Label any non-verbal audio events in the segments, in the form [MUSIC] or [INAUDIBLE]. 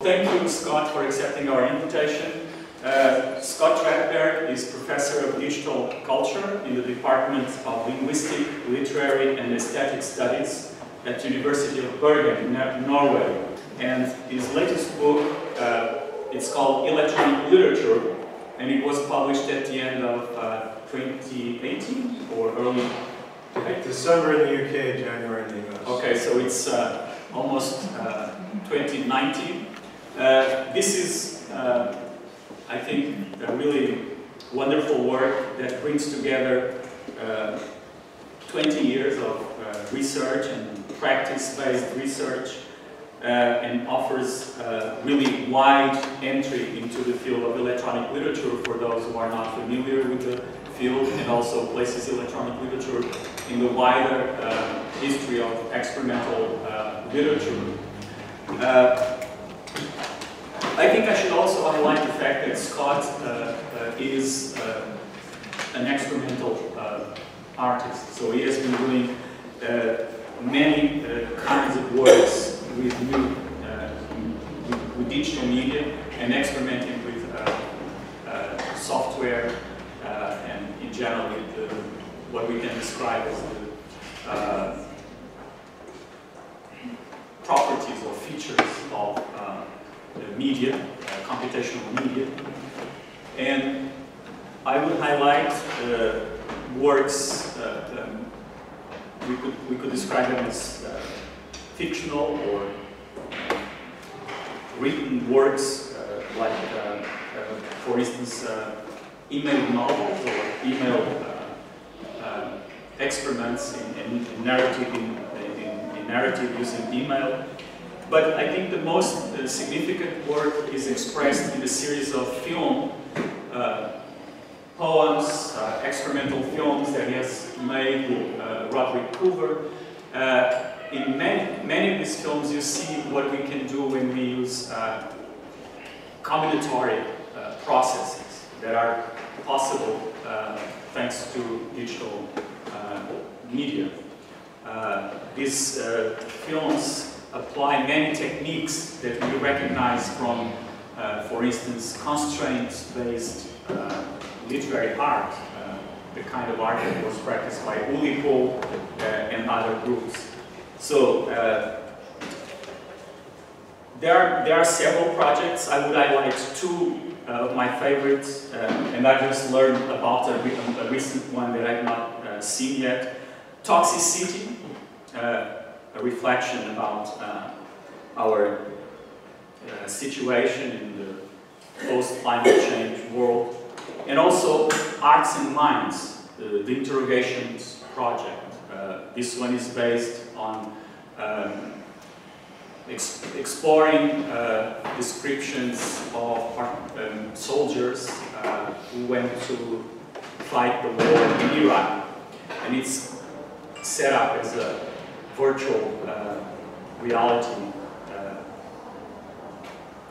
Thank you, Scott, for accepting our invitation. Uh, Scott Rettberg is Professor of Digital Culture in the Department of Linguistic, Literary and Aesthetic Studies at University of Bergen, in Norway. And his latest book, uh, it's called Electronic Literature, and it was published at the end of uh, 2018 or early December in the UK, January in the US. Okay, so it's uh, almost uh, 2019. Uh, this is, uh, I think, a really wonderful work that brings together uh, 20 years of uh, research and practice-based research and offers really wide entry into the field of electronic literature for those who are not familiar with the field and also places electronic literature in the wider uh, history of experimental uh, literature. Uh, I think I should also highlight the fact that Scott uh, uh, is uh, an experimental artist. So he has been doing many kinds of works with new, with, with digital media and experimenting with software generally the, what we can describe as the uh, properties or features of uh, media, uh, computational media. And I would highlight uh, works, uh, um, we, could, we could describe them as fictional or written works, like, for instance, email novels or email experiments in, in, in narrative in, in, narrative using email. But I think the most uh, significant work is expressed in the series of film uh, poems, uh, experimental films that he has made with uh, Roderick Coover. in many, many of these films, you see what we can do when we use combinatory processes that are possible uh, thanks to digital uh, media. Uh, these uh, films apply many techniques that we recognize from, uh, for instance, constraint-based uh, literary art, the kind of art that was practiced by Oulipo and other groups. So there are, there are several projects. I would highlight two uh, my favorites, uh, and I just learned about a, a, recent one that I've not uh, seen yet. Toxicity, uh, reflection about uh, our uh, situation in the post-climate change world. And also Arts and Minds, the, the Interrogations Project. this one is based on um, ex exploring uh, descriptions of um, soldiers uh, who went to fight the war in Iraq. And it's set up as a virtual uh, reality uh,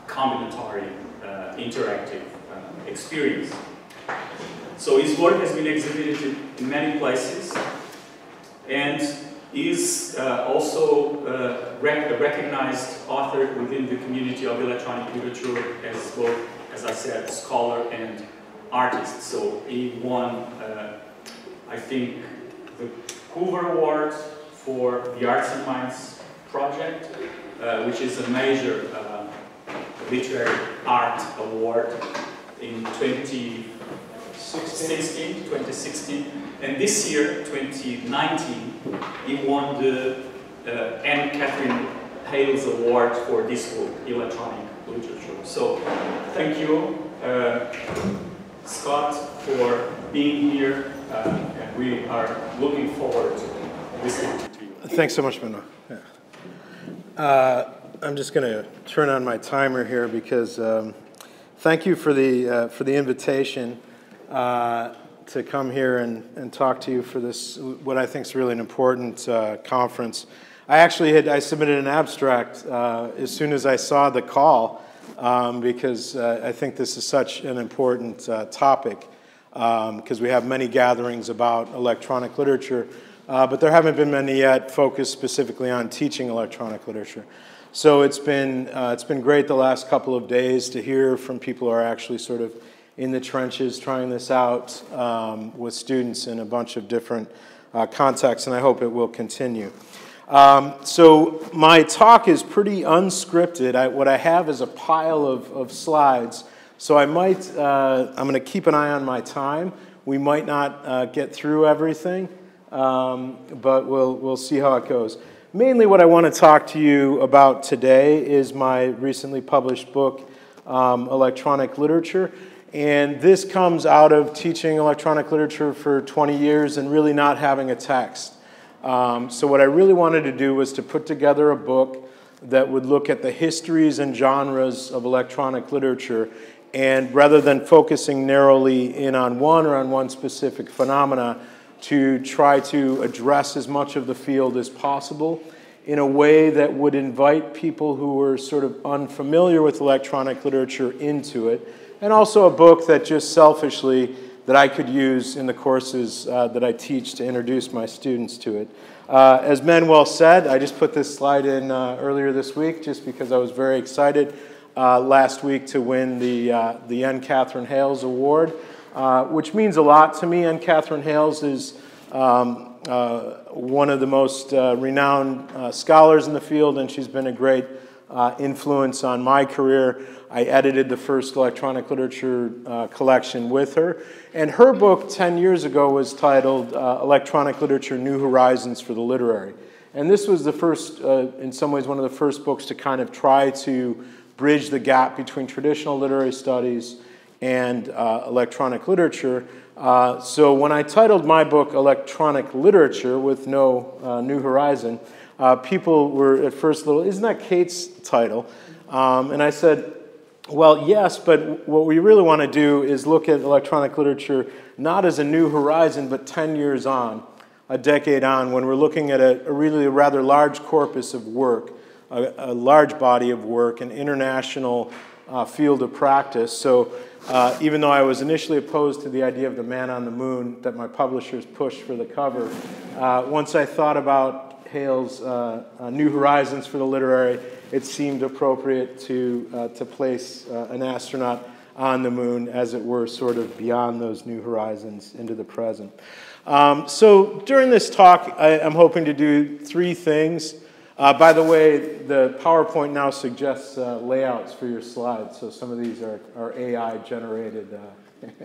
combinatory uh, interactive uh, experience. So his work has been exhibited in many places and is also rec a recognized author within the community of electronic literature as both, as I said, scholar and artist. So he won, I think, the Coover Award for the Arts and Minds project, uh, which is a major uh, literary art award in 2016, 2016. And this year, 2019, he won the uh, N. Katherine Hayles Award for this book, Electronic Literature. So thank you, uh, Scott, for being here, uh, and we are looking forward to listening. Thanks so much, Menno. Yeah. Uh, I'm just going to turn on my timer here because um, thank you for the, uh, for the invitation. Uh, to come here and, and talk to you for this, what I think is really an important uh, conference. I actually had, I submitted an abstract uh, as soon as I saw the call um, because I think this is such an important topic because um, we have many gatherings about electronic literature, uh, but there haven't been many yet focused specifically on teaching electronic literature. So it's been, uh, it's been great the last couple of days to hear from people who are actually sort of in the trenches trying this out um, with students in a bunch of different uh, contexts, and I hope it will continue. Um, so my talk is pretty unscripted. I, what I have is a pile of, of slides. So I might, uh, I'm going to keep an eye on my time. We might not uh, get through everything, um, but we'll, we'll see how it goes. Mainly what I want to talk to you about today is my recently published book, um, Electronic Literature. And this comes out of teaching electronic literature for 20 years and really not having a text. Um, so what I really wanted to do was to put together a book that would look at the histories and genres of electronic literature and rather than focusing narrowly in on one or on one specific phenomena, to try to address as much of the field as possible in a way that would invite people who were sort of unfamiliar with electronic literature into it, and also a book that just selfishly that I could use in the courses uh, that I teach to introduce my students to it. Uh, as Manuel said, I just put this slide in uh, earlier this week just because I was very excited uh, last week to win the, uh, the N. Katherine Hayles Award, uh, which means a lot to me. N. Katherine Hayles is um, one of the most renowned scholars in the field, and she's been a great influence on my career. I edited the first electronic literature uh, collection with her. And her book 10 years ago was titled uh, Electronic Literature New Horizons for the Literary. And this was the first, uh, in some ways, one of the first books to kind of try to bridge the gap between traditional literary studies and uh, electronic literature. Uh, so when I titled my book Electronic Literature with no uh, New Horizon, people were at first a little, isn't that Kate's title? Um, and I said, well, yes, but what we really want to do is look at electronic literature not as a new horizon, but 10 years on, a decade on, when we're looking at a, a really rather large corpus of work, a, a, large body of work, an international uh, field of practice. So uh, even though I was initially opposed to the idea of the man on the moon that my publishers pushed for the cover, uh, once I thought about Hayles' uh, uh, New Horizons for the Literary, it seemed appropriate to, uh, to place uh, an astronaut on the moon, as it were, sort of beyond those new horizons into the present. Um, so during this talk, I, am hoping to do three things. Uh, by the way, the PowerPoint now suggests uh, layouts for your slides, so some of these are, are AI generated. Uh, [LAUGHS]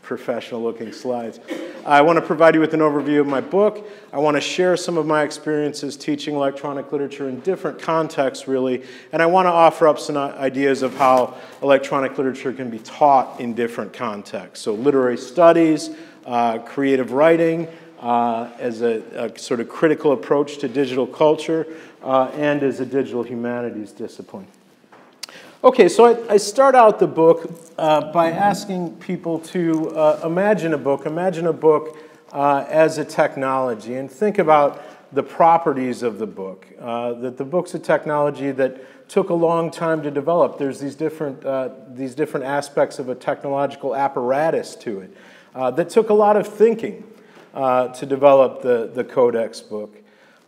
professional looking slides. I want to provide you with an overview of my book. I want to share some of my experiences teaching electronic literature in different contexts, really. And I want to offer up some ideas of how electronic literature can be taught in different contexts. So, literary studies, uh, creative writing, uh, as a, a, sort of critical approach to digital culture, uh, and as a digital humanities discipline. Okay, so I, I, start out the book uh, by asking people to uh, imagine a book, imagine a book uh, as a technology, and think about the properties of the book. Uh, that the book's a technology that took a long time to develop. There's these different, uh, these different aspects of a technological apparatus to it uh, that took a lot of thinking to develop the, the Codex book.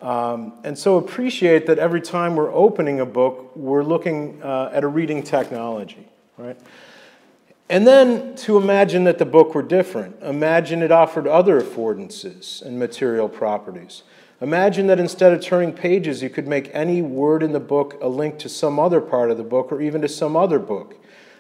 Um, and so appreciate that every time we're opening a book, we're looking uh, at a reading technology, right? And then to imagine that the book were different. Imagine it offered other affordances and material properties. Imagine that instead of turning pages, you could make any word in the book a link to some other part of the book or even to some other book.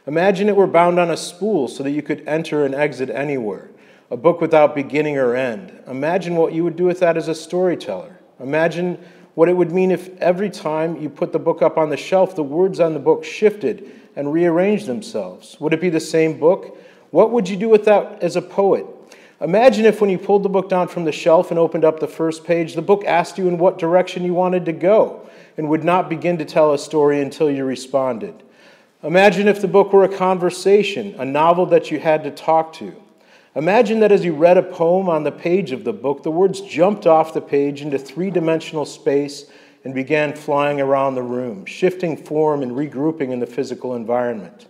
Imagine it were bound on a spool so that you could enter and exit anywhere, a book without beginning or end. Imagine what you would do with that as a storyteller. Imagine what it would mean if every time you put the book up on the shelf, the words on the book shifted and rearranged themselves. Would it be the same book? What would you do with that as a poet? Imagine if, when you pulled the book down from the shelf and opened up the first page, the book asked you in what direction you wanted to go and would not begin to tell a story until you responded. Imagine if the book were a conversation, a novel that you had to talk to. Imagine that as you read a poem on the page of the book, the words jumped off the page into three dimensional space and began flying around the room, shifting form and regrouping in the physical environment.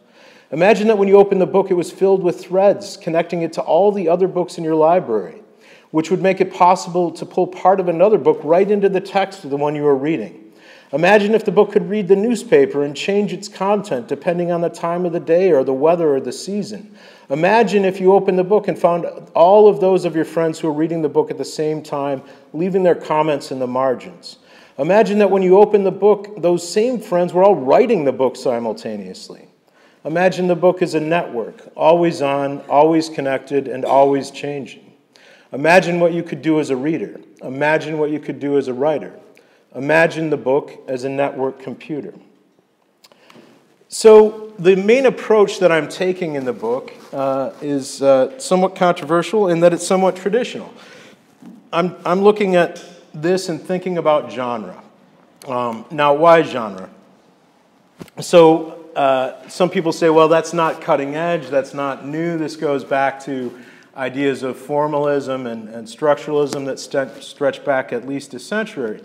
Imagine that when you opened the book, it was filled with threads connecting it to all the other books in your library, which would make it possible to pull part of another book right into the text of the one you were reading. Imagine if the book could read the newspaper and change its content depending on the time of the day or the weather or the season. Imagine if you opened the book and found all of those of your friends who are reading the book at the same time, leaving their comments in the margins. Imagine that when you open the book, those same friends were all writing the book simultaneously. Imagine the book as a network, always on, always connected, and always changing. Imagine what you could do as a reader. Imagine what you could do as a writer. Imagine the book as a network computer. So, the main approach that I'm taking in the book uh, is uh, somewhat controversial in that it's somewhat traditional. I'm, I'm looking at this and thinking about genre. Um, now, why genre? So, uh, some people say, well, that's not cutting edge, that's not new. This goes back to ideas of formalism and, and structuralism that st- stretch back at least a century.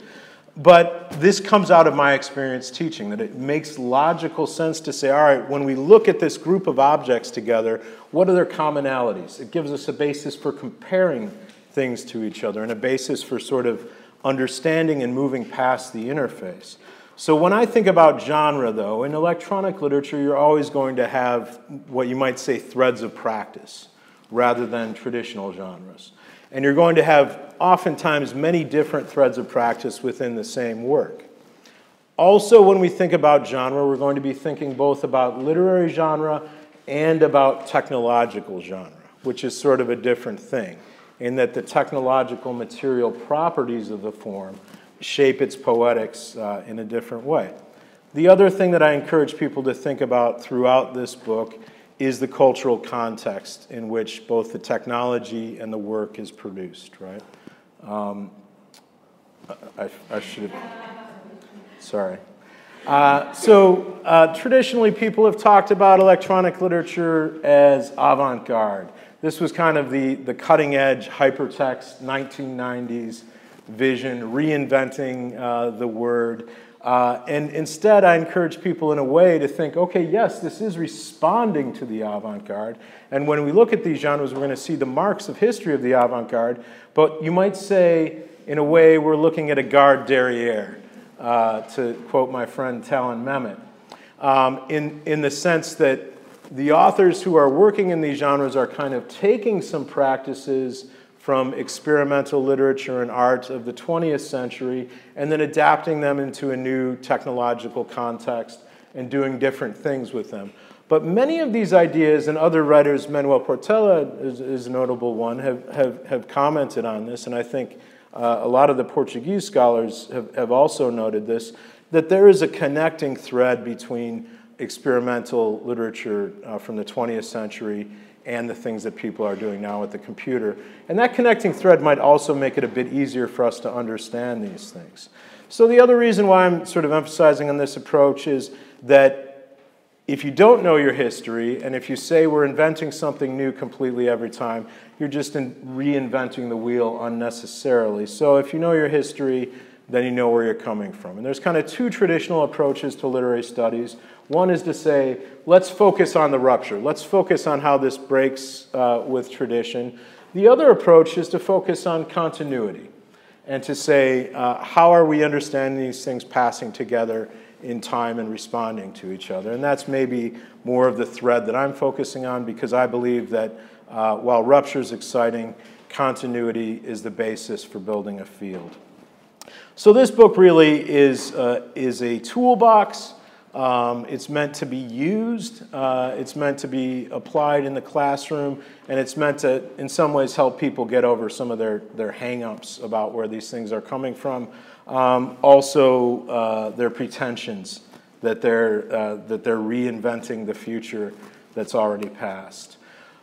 But this comes out of my experience teaching, that it makes logical sense to say, all right, when we look at this group of objects together, what are their commonalities? It gives us a basis for comparing things to each other and a basis for sort of understanding and moving past the interface. So when I think about genre, though, in electronic literature, you're always going to have what you might say threads of practice rather than traditional genres. And you're going to have oftentimes many different threads of practice within the same work. Also, when we think about genre, we're going to be thinking both about literary genre and about technological genre, which is sort of a different thing, in that the technological material properties of the form shape its poetics uh, in a different way. The other thing that I encourage people to think about throughout this book is the cultural context in which both the technology and the work is produced, right? Um, I, I, should have, sorry. Uh, so uh, traditionally, people have talked about electronic literature as avant garde. This was kind of the, the cutting edge hypertext 1990s vision, reinventing uh, the word. Uh, and instead, I encourage people in a way to think okay, yes, this is responding to the avant garde. And when we look at these genres, we're going to see the marks of history of the avant garde. But you might say, in a way, we're looking at a garde derriere, uh, to quote my friend Talan Memmott, um, in, in the sense that the authors who are working in these genres are kind of taking some practices from experimental literature and art of the 20th century and then adapting them into a new technological context and doing different things with them. But many of these ideas, and other writers, Manuel Portela is, is a notable one, have, have, have commented on this, and I think uh, a lot of the Portuguese scholars have, have also noted this, that there is a connecting thread between experimental literature uh, from the 20th century and the things that people are doing now with the computer. And that connecting thread might also make it a bit easier for us to understand these things. So the other reason why I'm sort of emphasizing on this approach is that if you don't know your history, and if you say we're inventing something new completely every time, you're just reinventing the wheel unnecessarily. So if you know your history, then you know where you're coming from. And there's kind of two traditional approaches to literary studies. One is to say, let's focus on the rupture. Let's focus on how this breaks uh, with tradition. The other approach is to focus on continuity and to say, uh, how are we understanding these things passing together in time and responding to each other? And that's maybe more of the thread that I'm focusing on because I believe that uh, while rupture is exciting, continuity is the basis for building a field. So this book really is, uh, is a toolbox um, it's meant to be used, uh, it's meant to be applied in the classroom, and it's meant to, in some ways, help people get over some of their, their hang-ups about where these things are coming from. Um, also, uh, their pretensions that they're, uh, that they're reinventing the future that's already passed.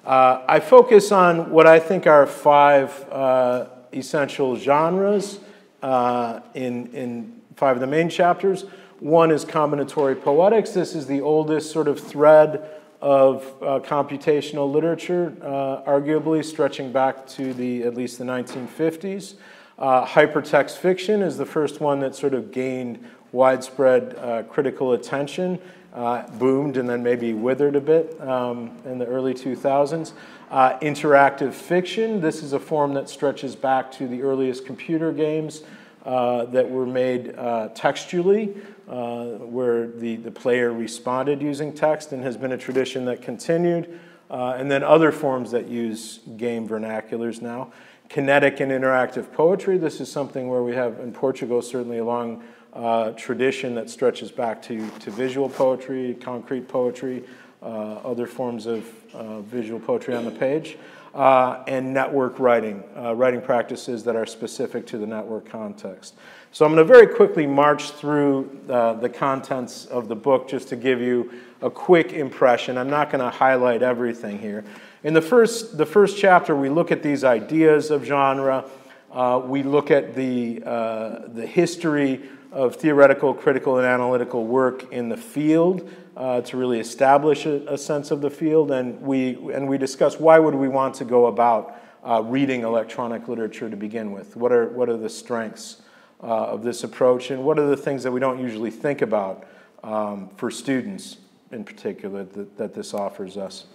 Uh, I focus on what I think are five uh, essential genres uh, in, in five of the main chapters. One is combinatory poetics. This is the oldest sort of thread of uh, computational literature, uh, arguably stretching back to the at least the 1950s. Uh, hypertext fiction is the first one that sort of gained widespread uh, critical attention, uh, boomed and then maybe withered a bit um, in the early 2000s. Uh, interactive fiction, this is a form that stretches back to the earliest computer games that were made uh, textually, uh, where the, the player responded using text, and has been a tradition that continued. Uh, and then other forms that use game vernaculars now. Kinetic and interactive poetry. This is something where we have in Portugal certainly a long uh, tradition that stretches back to, to visual poetry, concrete poetry, uh, other forms of uh, visual poetry on the page, uh, and network writing, uh, writing practices that are specific to the network context. So I'm going to very quickly march through uh, the contents of the book just to give you a quick impression. I'm not going to highlight everything here. In the first, the first chapter, we look at these ideas of genre. Uh, we look at the, uh, the history of theoretical, critical, and analytical work in the field uh, to really establish a, a, sense of the field. And we, and we discuss why would we want to go about uh, reading electronic literature to begin with? What are, what are the strengths uh, of this approach? And what are the things that we don't usually think about um, for students in particular that, that, this offers us?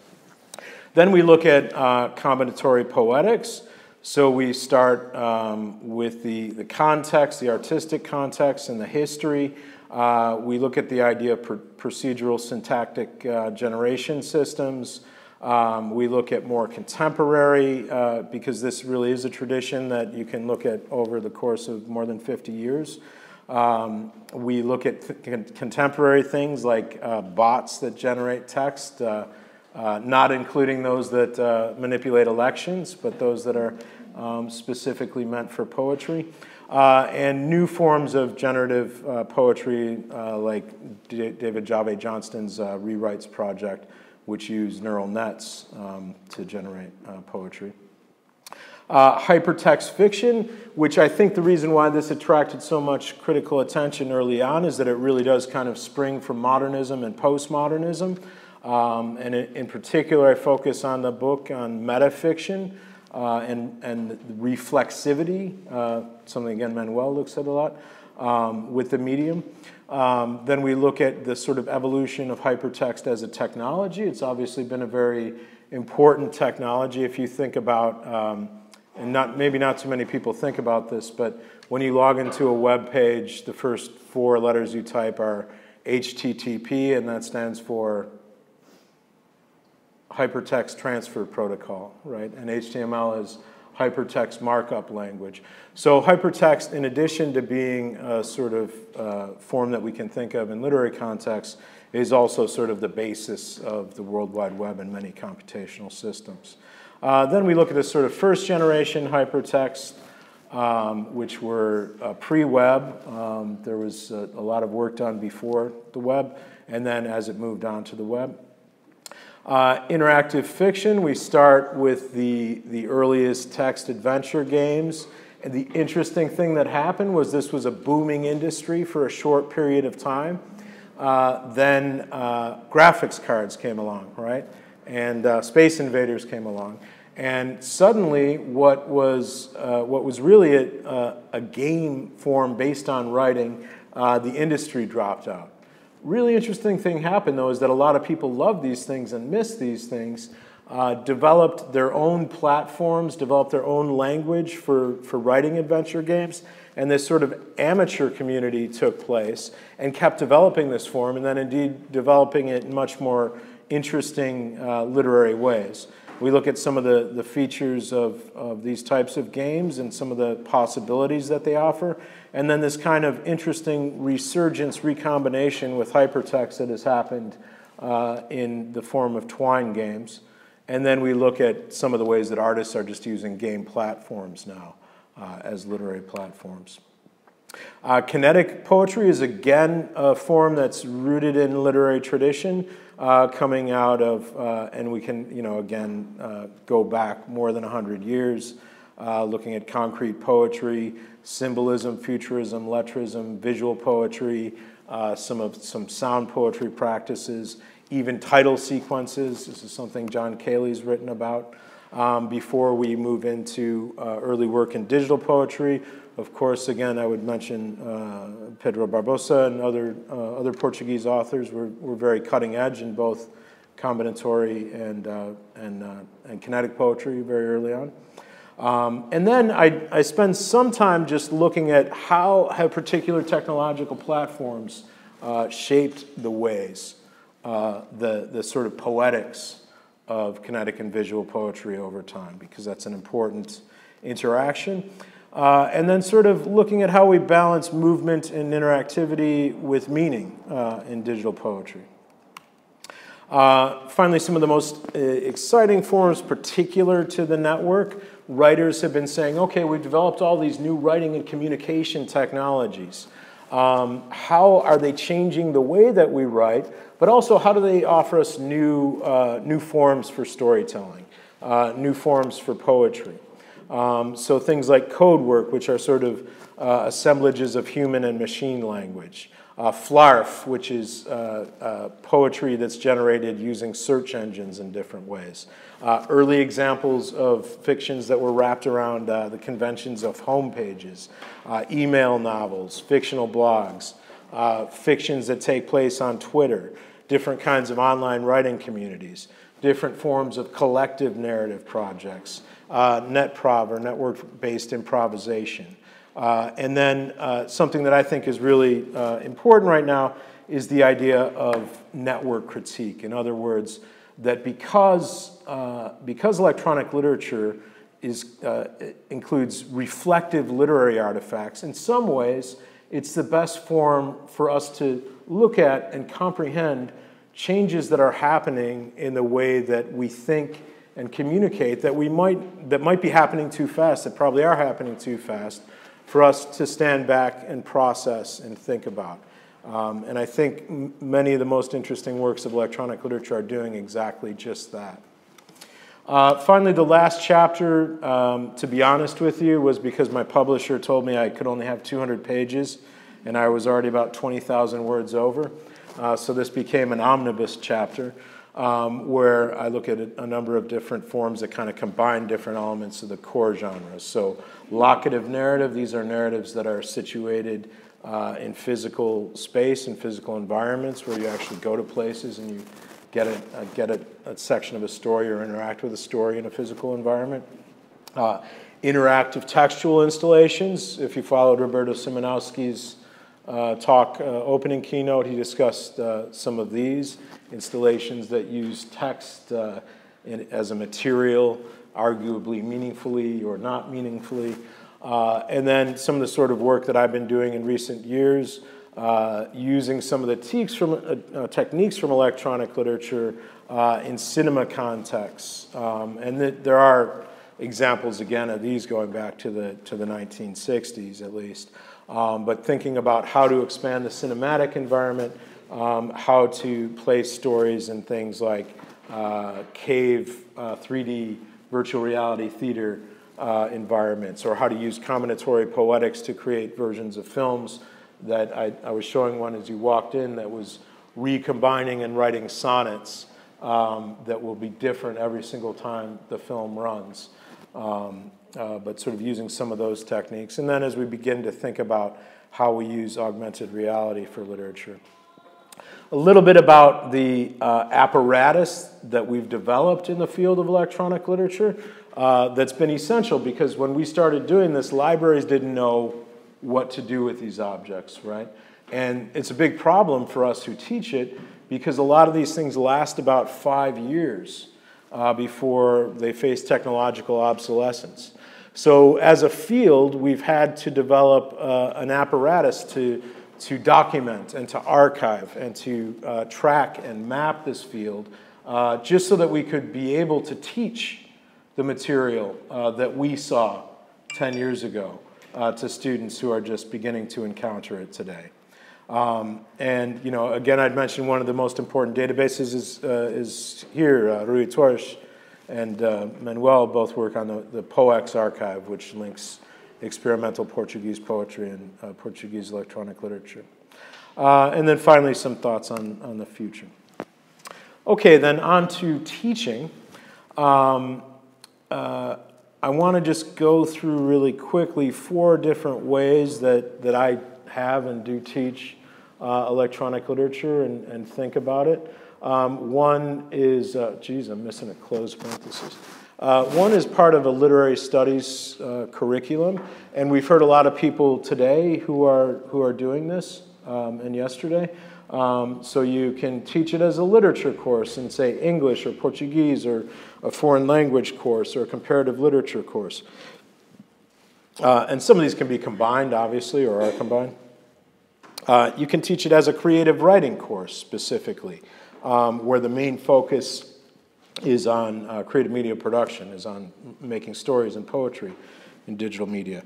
Then we look at uh, combinatory poetics. So we start um, with the, the context, the artistic context, and the history. Uh, we look at the idea of pr procedural syntactic uh, generation systems. Um, we look at more contemporary, uh, because this really is a tradition that you can look at over the course of more than 50 years. Um, we look at con contemporary things like uh, bots that generate text. Uh, uh, not including those that manipulate elections, but those that are um, specifically meant for poetry. Uh, and new forms of generative uh, poetry, uh, like D David Jhave Johnston's uh, ReRites project, which use neural nets um, to generate poetry. hypertext fiction, which I think the reason why this attracted so much critical attention early on is that it really does kind of spring from modernism and postmodernism. Um, and in, particular, I focus on the book on metafiction uh, and, and reflexivity, uh, something again Manuel looks at a lot, um, with the medium. Um, then we look at the sort of evolution of hypertext as a technology. It's obviously been a very important technology if you think about, um, and not, maybe not too many people think about this, but when you log into a web page, the first four letters you type are HTTP, and that stands for hypertext transfer protocol, right? And HTML is hypertext markup language. So hypertext, in addition to being a sort of uh, form that we can think of in literary contexts, is also sort of the basis of the World Wide Web and many computational systems. Uh, then we look at a sort of first generation hypertext, um, which were uh, pre-web. Um, there was a, a lot of work done before the web, and then as it moved on to the web. Uh, interactive fiction, we start with the, the earliest text adventure games. And the interesting thing that happened was this was a booming industry for a short period of time. Uh, then uh, graphics cards came along, right? And uh, Space Invaders came along. And suddenly, what was, uh, what was really a, a, game form based on writing, uh, the industry dropped out. Really interesting thing happened though is that a lot of people love these things and miss these things, uh, developed their own platforms, developed their own language for, for writing adventure games, and this sort of amateur community took place and kept developing this form and then indeed developing it in much more interesting uh, literary ways. We look at some of the, the features of, of these types of games and some of the possibilities that they offer, and then this kind of interesting resurgence, recombination with hypertext that has happened uh, in the form of Twine games. And then we look at some of the ways that artists are just using game platforms now uh, as literary platforms. Uh, kinetic poetry is again a form that's rooted in literary tradition, uh, coming out of, uh, and we can, you know, again, uh, go back more than 100 years, looking at concrete poetry, symbolism, futurism, lettrism, visual poetry, uh, some of some sound poetry practices, even title sequences. This is something John Cayley's written about. Um, before we move into uh, early work in digital poetry, of course, again, I would mention uh, Pedro Barbosa and other, uh, other Portuguese authors were, were very cutting edge in both combinatory and, uh, and, uh, and kinetic poetry very early on. Um, and then I, I spend some time just looking at how have particular technological platforms uh, shaped the ways, uh, the, the sort of poetics of kinetic and visual poetry over time, because that's an important interaction. Uh, and then sort of looking at how we balance movement and interactivity with meaning uh, in digital poetry. Uh, finally, some of the most uh, exciting forms particular to the network, writers have been saying, okay, we've developed all these new writing and communication technologies. Um, how are they changing the way that we write, but also how do they offer us new, uh, new forms for storytelling, uh, new forms for poetry? Um, so things like code work, which are sort of uh, assemblages of human and machine language. Uh, Flarf, which is uh, uh, poetry that's generated using search engines in different ways. Uh, early examples of fictions that were wrapped around uh, the conventions of homepages, uh, email novels, fictional blogs, fictions that take place on Twitter, different kinds of online writing communities, different forms of collective narrative projects, netprov or network-based improvisation. Uh, and then uh, something that I think is really uh, important right now is the idea of network critique. In other words, that because, uh, because electronic literature is, uh, includes reflective literary artifacts, in some ways, it's the best form for us to look at and comprehend changes that are happening in the way that we think and communicate that we might that might be happening too fast that probably are happening too fast for us to stand back and process and think about. Um, and I think many of the most interesting works of electronic literature are doing exactly just that. Uh, finally, the last chapter, um, to be honest with you, was because my publisher told me I could only have 200 pages, and I was already about 20,000 words over. Uh, so this became an omnibus chapter um, where I look at a, a, number of different forms that kind of combine different elements of the core genres. So, locative narrative, these are narratives that are situated uh, in physical space and physical environments where you actually go to places and you get, a, uh, get a, a, section of a story or interact with a story in a physical environment. Uh, interactive textual installations, if you followed Roberto Simanowski's uh, talk uh, opening keynote, he discussed uh, some of these installations that use text uh, in, as a material, arguably meaningfully or not meaningfully. Uh, and then some of the sort of work that I've been doing in recent years, uh, using some of the techniques from, techniques from electronic literature in cinema contexts. Um, and th- there are examples, again, of these going back to the, to the 1960s at least um, but thinking about how to expand the cinematic environment, um, how to place stories in things like uh, cave uh, 3D virtual reality theater uh, environments, or how to use combinatory poetics to create versions of films that I, I, was showing one as you walked in that was recombining and writing sonnets um, that will be different every single time the film runs. Um, uh, but sort of using some of those techniques. And then as we begin to think about how we use augmented reality for literature. A little bit about the uh, apparatus that we've developed in the field of electronic literature uh, that's been essential because when we started doing this, libraries didn't know what to do with these objects, right? And it's a big problem for us who teach it because a lot of these things last about five years uh, before they face technological obsolescence. So, as a field, we've had to develop uh, an apparatus to, to document and to archive and to uh, track and map this field uh, just so that we could be able to teach the material uh, that we saw 10 years ago uh, to students who are just beginning to encounter it today. Um, and, you know, again, I'd mention one of the most important databases is, uh, is here, Rui Torres and uh, Manuel both work on the, the POEX archive, which links experimental Portuguese poetry and uh, Portuguese electronic literature. Uh, and then finally, some thoughts on, on the future. Okay, then on to teaching. Um, uh, I want to just go through really quickly four different ways that, that I have and do teach uh, electronic literature and, and think about it. Um, one is, uh, geez, I'm missing a closed parenthesis. Uh, one is part of a literary studies uh, curriculum, and we've heard a lot of people today who are, who are doing this um, and yesterday. Um, so you can teach it as a literature course in, say, English or Portuguese or a foreign language course or a comparative literature course. Uh, and some of these can be combined, obviously, or are combined. Uh, you can teach it as a creative writing course specifically, um, where the main focus is on uh, creative media production, is on making stories and poetry in digital media.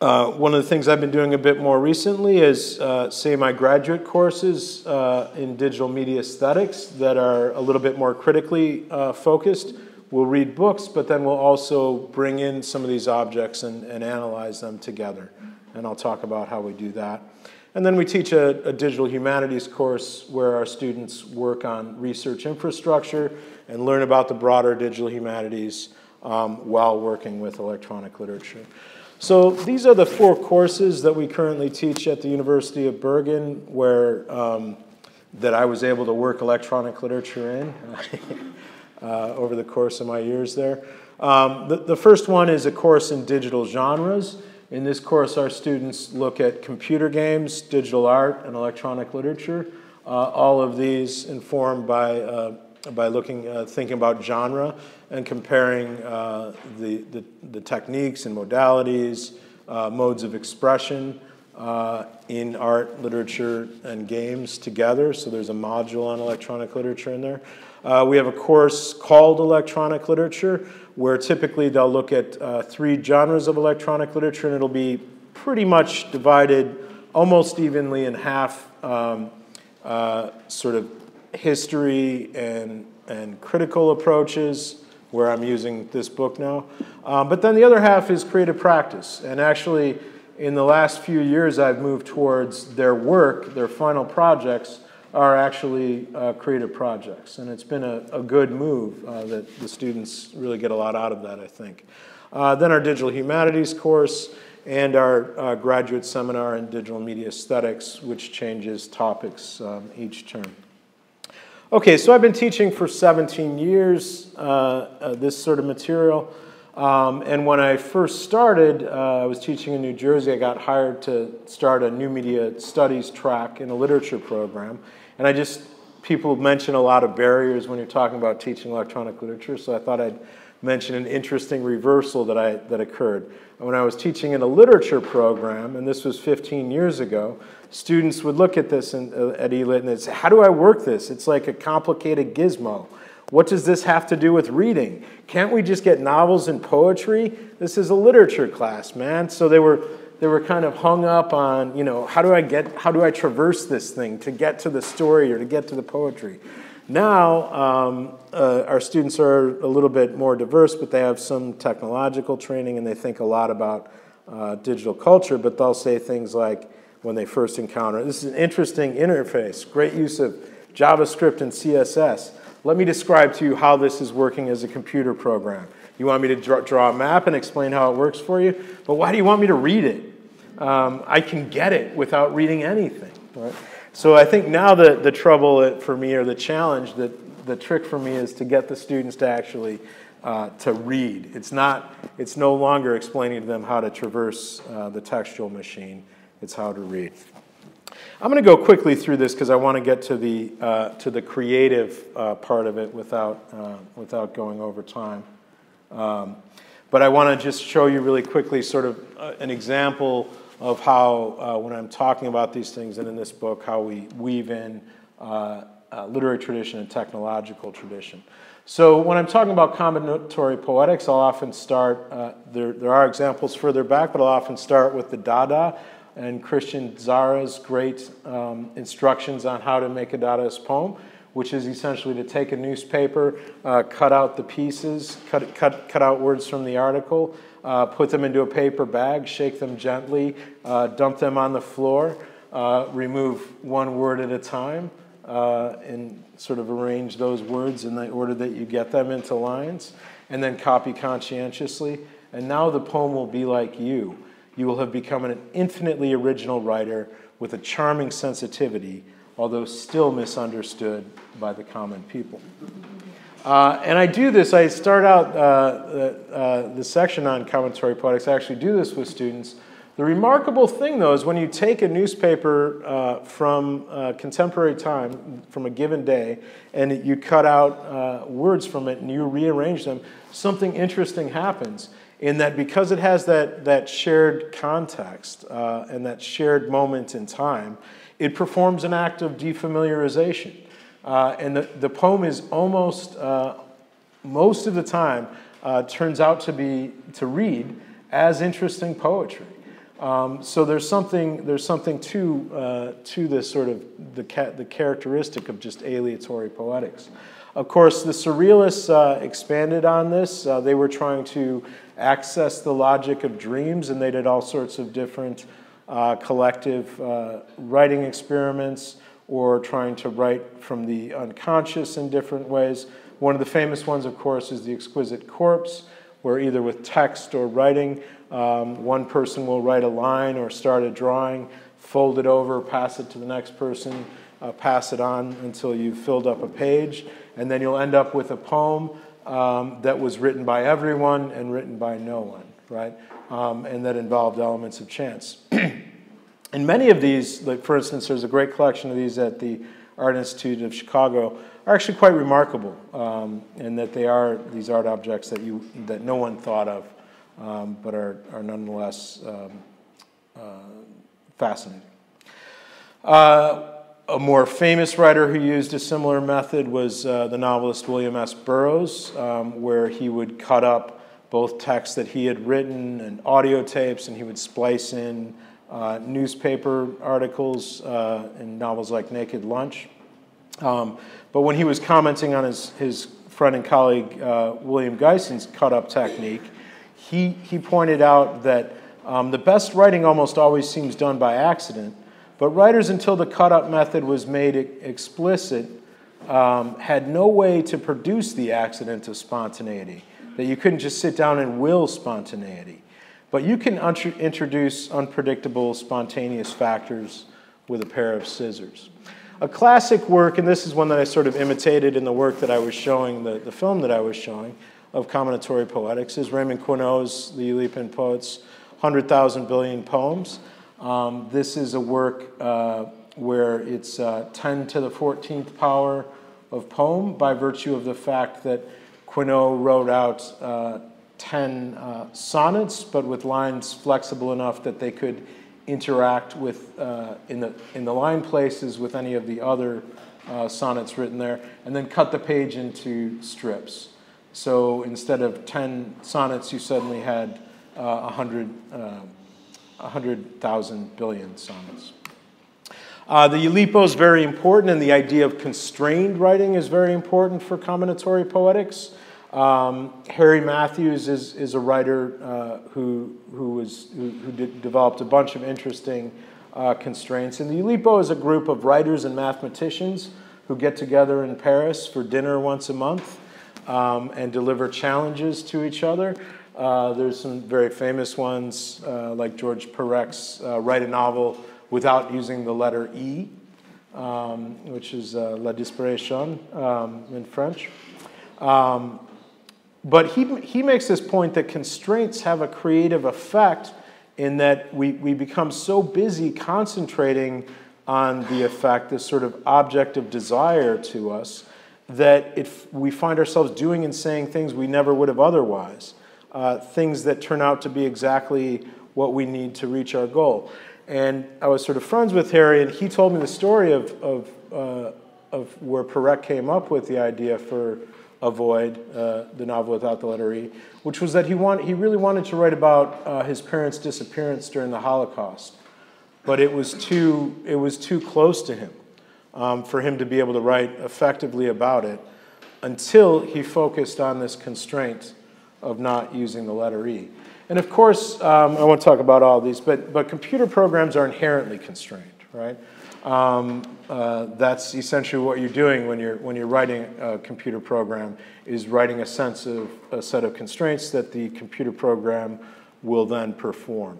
Uh, one of the things I've been doing a bit more recently is, uh, say, my graduate courses uh, in digital media aesthetics that are a little bit more critically uh, focused. We'll read books, but then we'll also bring in some of these objects and, and, analyze them together. And I'll talk about how we do that. And then we teach a, a digital humanities course where our students work on research infrastructure and learn about the broader digital humanities um, while working with electronic literature. So these are the four courses that we currently teach at the University of Bergen where um, that I was able to work electronic literature in [LAUGHS] uh, over the course of my years there. Um, the, the first one is a course in digital genres. In this course, our students look at computer games, digital art, and electronic literature. Uh, all of these informed by uh, by looking, uh, thinking about genre and comparing uh, the, the, the, techniques and modalities, uh, modes of expression uh, in art, literature, and games together. So there's a module on electronic literature in there. We have a course called Electronic Literature, where typically they'll look at uh, three genres of electronic literature, and it'll be pretty much divided almost evenly in half um, sort of history and, and critical approaches, where I'm using this book now. Um, but then the other half is creative practice. And actually, in the last few years, I've moved towards their work, their final projects are actually uh, creative projects. And it's been a, a good move uh, that the students really get a lot out of that, I think. Uh, then our digital humanities course and our uh, graduate seminar in digital media aesthetics, which changes topics um, each term. Okay, so I've been teaching for 17 years uh, uh, this sort of material. Um, and when I first started, uh, I was teaching in New Jersey. I got hired to start a new media studies track in a literature program. And I just, people mention a lot of barriers when you're talking about teaching electronic literature, so I thought I'd mention an interesting reversal that, I, that occurred. When I was teaching in a literature program, and this was 15 years ago, students would look at this in, uh, at ELIT and they'd say, how do I work this? It's like a complicated gizmo. What does this have to do with reading? Can't we just get novels and poetry? This is a literature class, man. So they were, they were kind of hung up on, you know, how do I get, how do I traverse this thing to get to the story or to get to the poetry? Now, um, uh, our students are a little bit more diverse, but they have some technological training and they think a lot about uh, digital culture, but they'll say things like, when they first encounter. This is an interesting interface, great use of JavaScript and CSS. Let me describe to you how this is working as a computer program. You want me to draw, draw a map and explain how it works for you, but why do you want me to read it? Um, I can get it without reading anything. Right? So I think now the, the trouble for me or the challenge, that the trick for me is to get the students to actually uh, to read. It's not, it's no longer explaining to them how to traverse uh, the textual machine. It's how to read. I'm going to go quickly through this because I want to get to the, uh, to the creative uh, part of it without, uh, without going over time. Um, but I want to just show you really quickly sort of uh, an example of how, uh, when I'm talking about these things and in this book, how we weave in uh, literary tradition and technological tradition. So when I'm talking about combinatory poetics, I'll often start, there, there are examples further back, but I'll often start with the Dada, and Tristan Tzara's great um, instructions on how to make a Dadaist poem, which is essentially to take a newspaper, uh, cut out the pieces, cut, cut, cut out words from the article, uh, put them into a paper bag, shake them gently, uh, dump them on the floor, uh, remove one word at a time, uh, and sort of arrange those words in the order that you get them into lines, and then copy conscientiously. And now the poem will be like you you will have become an infinitely original writer with a charming sensitivity, although still misunderstood by the common people. Uh, and I do this, I start out uh, the, uh, the section on combinatory poetics, I actually do this with students. The remarkable thing, though, is when you take a newspaper uh, from uh, contemporary time, from a given day, and you cut out uh, words from it and you rearrange them, something interesting happens. In that, because it has that, that shared context and that shared moment in time, it performs an act of defamiliarization. Uh, and the, the poem is almost, uh, most of the time, uh, turns out to be, to read as interesting poetry. Um, so there's something, there's something to, uh, to this sort of, the, ca- the characteristic of just aleatory poetics. Of course, the Surrealists uh, expanded on this. Uh, they were trying to access the logic of dreams, and they did all sorts of different collective writing experiments, or trying to write from the unconscious in different ways. One of the famous ones, of course, is the exquisite corpse, where either with text or writing, um, one person will write a line or start a drawing, fold it over, pass it to the next person, uh, pass it on until you've filled up a page, and then you'll end up with a poem um, that was written by everyone and written by no one, right? Um, and that involved elements of chance. [CLEARS THROAT] And many of these, like for instance, there's a great collection of these at the Art Institute of Chicago, are actually quite remarkable um, in that they are these art objects that, you, that no one thought of, um, but are, are nonetheless um, uh, fascinating. Uh, a more famous writer who used a similar method was uh, the novelist William S. Burroughs, um, where he would cut up both texts that he had written and audio tapes, and he would splice in uh, newspaper articles uh, and novels like Naked Lunch. Um, but when he was commenting on his, his friend and colleague uh, William Gysin's cut up technique, he, he pointed out that um, the best writing almost always seems done by accident, but writers, until the cut up method was made explicit, um, had no way to produce the accident of spontaneity, that you couldn't just sit down and will spontaneity. But you can introduce unpredictable, spontaneous factors with a pair of scissors. A classic work, and this is one that I sort of imitated in the work that I was showing, the, the film that I was showing of combinatory poetics, is Raymond Queneau's The Oulipian Poets, 100,000 Billion Poems. Um, this is a work uh, where it's uh, 10 to the 14th power of poem by virtue of the fact that Queneau wrote out uh, 10 uh, sonnets, but with lines flexible enough that they could interact with uh, in, the, in the line places with any of the other uh, sonnets written there, and then cut the page into strips. So instead of 10 sonnets, you suddenly had uh, 100, uh, 100,000 billion sonnets. Uh, the Oulipo is very important, and the idea of constrained writing is very important for combinatory poetics. Um, Harry Mathews is, is a writer uh, who, who, was, who, who developed a bunch of interesting uh, constraints. And the Oulipo is a group of writers and mathematicians who get together in Paris for dinner once a month um, and deliver challenges to each other. Uh, there's some very famous ones, uh, like Georges Perec's uh, Write a Novel Without Using the Letter E, um, which is uh, La Disparition um, in French. Um, but he, he makes this point that constraints have a creative effect in that we, we become so busy concentrating on the effect, this sort of object of desire to us, that if we find ourselves doing and saying things we never would have otherwise, uh, things that turn out to be exactly what we need to reach our goal. And I was sort of friends with Harry, and he told me the story of, of, uh, of where Perec came up with the idea for avoid uh, the novel without the letter E, which was that he, want, he really wanted to write about uh, his parents' disappearance during the Holocaust, but it was too, it was too close to him um, for him to be able to write effectively about it until he focused on this constraint of not using the letter E. And of course, um, I won't talk about all these, but, but computer programs are inherently constrained, right? Um, uh, that's essentially what you're doing when you're, when you're writing a computer program, is writing a sense of a set of constraints that the computer program will then perform.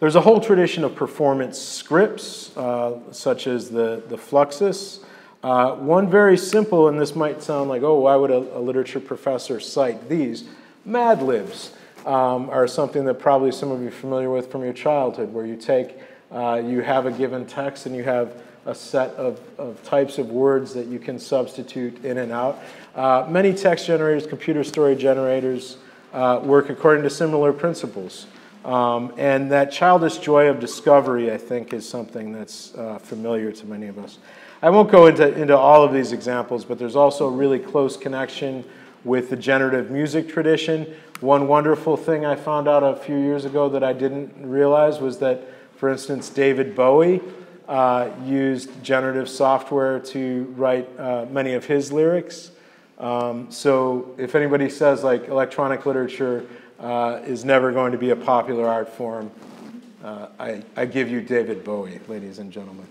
There's a whole tradition of performance scripts, uh, such as the, the Fluxus, Uh, one very simple, and this might sound like, oh, why would a, a literature professor cite these? Mad Libs um, are something that probably some of you are familiar with from your childhood, where you take, uh, you have a given text and you have a set of, of types of words that you can substitute in and out. Uh, many text generators, computer story generators, uh, work according to similar principles. Um, and that childish joy of discovery, I think, is something that's uh, familiar to many of us. I won't go into, into all of these examples, but there's also a really close connection with the generative music tradition. One wonderful thing I found out a few years ago that I didn't realize was that, for instance, David Bowie uh, used generative software to write uh, many of his lyrics. Um, so if anybody says like electronic literature uh, is never going to be a popular art form, uh, I, I give you David Bowie, ladies and gentlemen.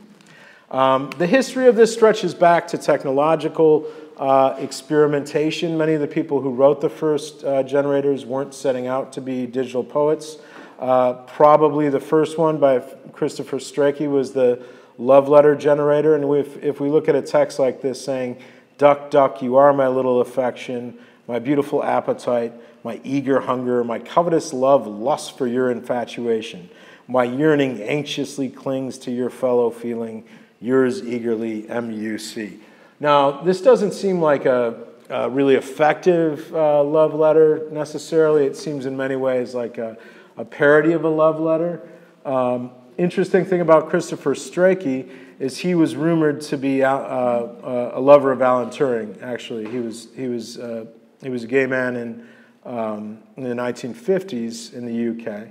Um, the history of this stretches back to technological uh, experimentation. Many of the people who wrote the first uh, generators weren't setting out to be digital poets. Uh, probably the first one by Christopher Strachey was the love letter generator. And if, if we look at a text like this saying, Duck, duck, you are my little affection, my beautiful appetite, my eager hunger, my covetous love lusts for your infatuation. My yearning anxiously clings to your fellow feeling, yours eagerly, MUC. Now, this doesn't seem like a, a really effective uh, love letter necessarily. It seems in many ways like a, a parody of a love letter. Um, interesting thing about Christopher Strachey is he was rumored to be uh, uh, a lover of Alan Turing. Actually, he was he was uh, he was a gay man in um, in the 1950s in the UK.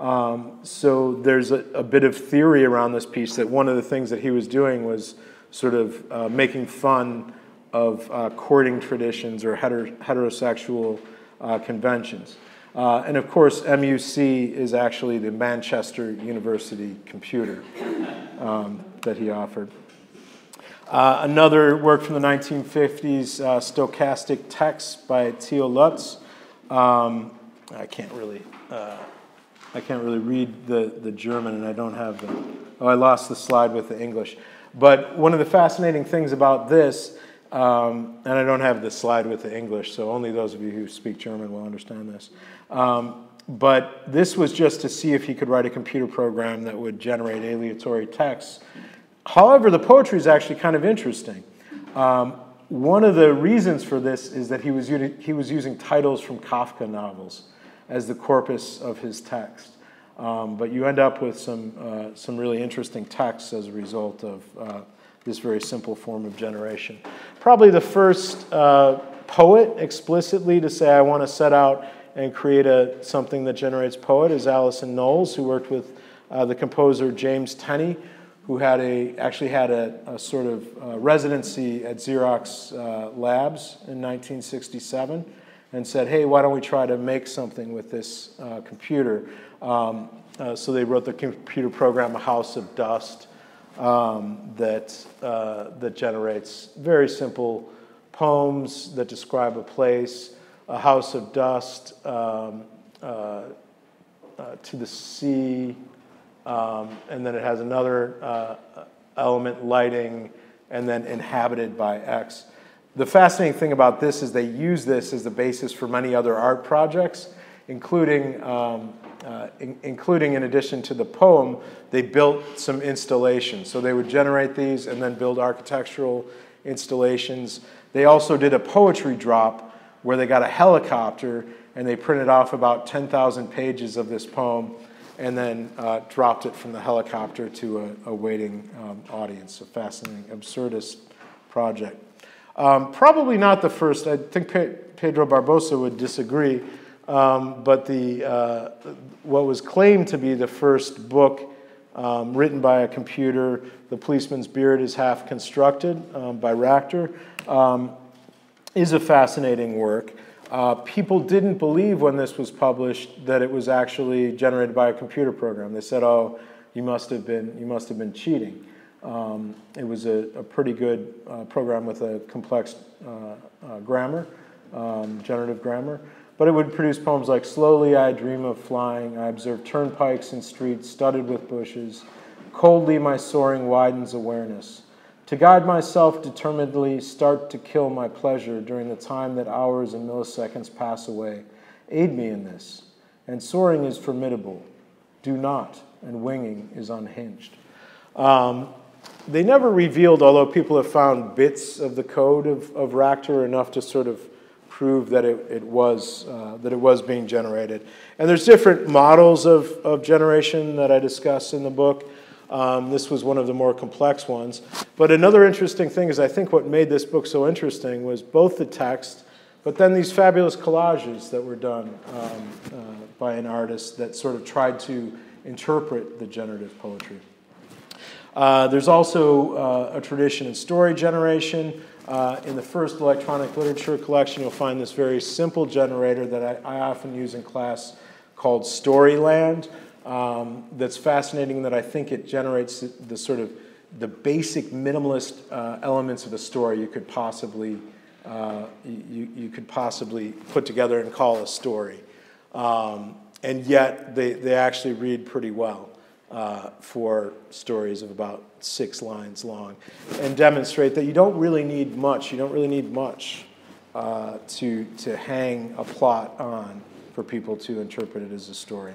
Um, so there's a, a, bit of theory around this piece that one of the things that he was doing was sort of uh, making fun of uh, courting traditions or heter heterosexual uh, conventions. Uh, and of course, MUC is actually the Manchester University computer um, that he offered. Uh, another work from the 1950s, uh, Stochastic Text by Theo Lutz. Um, I can't really, uh, I can't really read the, the German, and I don't have the. Oh, I lost the slide with the English. But one of the fascinating things about this, um, and I don't have the slide with the English, so only those of you who speak German will understand this. Um, but this was just to see if he could write a computer program that would generate aleatory texts. However, the poetry is actually kind of interesting. Um, one of the reasons for this is that he was, he was using titles from Kafka novels as the corpus of his text. Um, but you end up with some, uh, some really interesting texts as a result of uh, this very simple form of generation. Probably the first uh, poet explicitly to say, I want to set out and create a, something that generates poet is Alison Knowles, who worked with uh, the composer James Tenney, who had a, actually had a, a sort of uh, residency at Xerox uh, Labs in 1967 and said, hey, why don't we try to make something with this uh, computer? Um, uh, so they wrote the computer program, A House of Dust, um, that, uh, that generates very simple poems that describe a place, a house of dust, um, uh, uh, to the sea, um, and then it has another uh, element, lighting, and then inhabited by X. The fascinating thing about this is they use this as the basis for many other art projects, including, um, uh, in, including in addition to the poem, they built some installations. So they would generate these and then build architectural installations. They also did a poetry drop where they got a helicopter and they printed off about 10,000 pages of this poem and then uh, dropped it from the helicopter to a, a waiting um, audience. A fascinating, absurdist project. Um, probably not the first. I think Pe Pedro Barbosa would disagree. Um, but the, uh, what was claimed to be the first book um, written by a computer, The Policeman's Beard is Half Constructed um, by Racter, um, is a fascinating work. Uh, people didn't believe when this was published that it was actually generated by a computer program. They said, "Oh, you must have been you must have been cheating." Um, it was a, a pretty good uh, program with a complex uh, uh grammar, um, generative grammar. But it would produce poems like "Slowly I dream of flying. I observe turnpikes and streets studded with bushes. Coldly my soaring widens awareness." To guide myself determinedly, start to kill my pleasure during the time that hours and milliseconds pass away. Aid me in this. And soaring is formidable. Do not, and winging is unhinged. Um, they never revealed, although people have found bits of the code of, of Racter enough to sort of prove that it, it was uh, that it was being generated. And there's different models of, of generation that I discuss in the book. Um, this was one of the more complex ones. But another interesting thing is I think what made this book so interesting was both the text, but then these fabulous collages that were done um, uh, by an artist that sort of tried to interpret the generative poetry. Uh, there's also uh, a tradition in story generation. Uh, in the first electronic literature collection, you'll find this very simple generator that I, I often use in class called Storyland, um, that's fascinating that I think it generates the, the sort of the basic minimalist uh, elements of a story you could possibly uh, you, you could possibly put together and call a story. Um, and yet they, they actually read pretty well uh, for stories of about six lines long and demonstrate that you don't really need much. You don't really need much uh, to, to hang a plot on for people to interpret it as a story.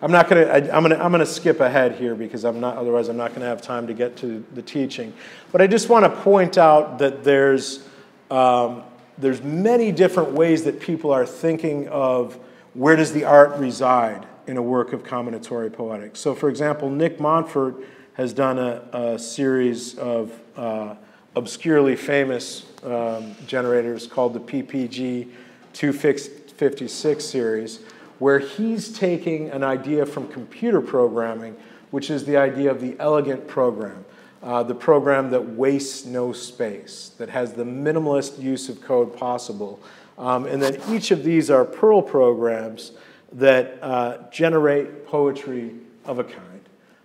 I'm not going to, I'm going to, I'm going to skip ahead here because I'm not, otherwise I'm not going to have time to get to the teaching. But I just want to point out that there's, um, there's many different ways that people are thinking of where does the art reside in a work of combinatory poetics. So for example, Nick Montfort has done a, a series of uh, obscurely famous um, generators called the PPG 256 series where he's taking an idea from computer programming, which is the idea of the elegant program, uh, the program that wastes no space, that has the minimalist use of code possible. Um, and then each of these are Perl programs that uh, generate poetry of a kind.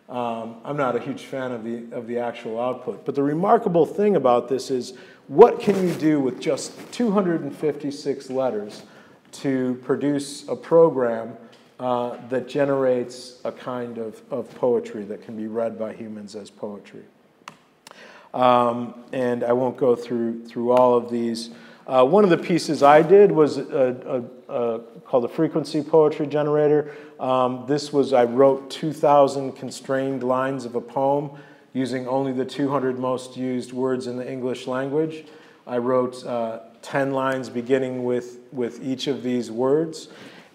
Um, I'm not a huge fan of the, of the actual output, but the remarkable thing about this is what can you do with just 256 letters to produce a program uh, that generates a kind of, of poetry that can be read by humans as poetry. Um, and I won't go through, through all of these. Uh, one of the pieces I did was a, a, a, called a frequency poetry generator. Um, this was, I wrote 2,000 constrained lines of a poem using only the 200 most used words in the English language. I wrote uh, 10 lines beginning with, with each of these words.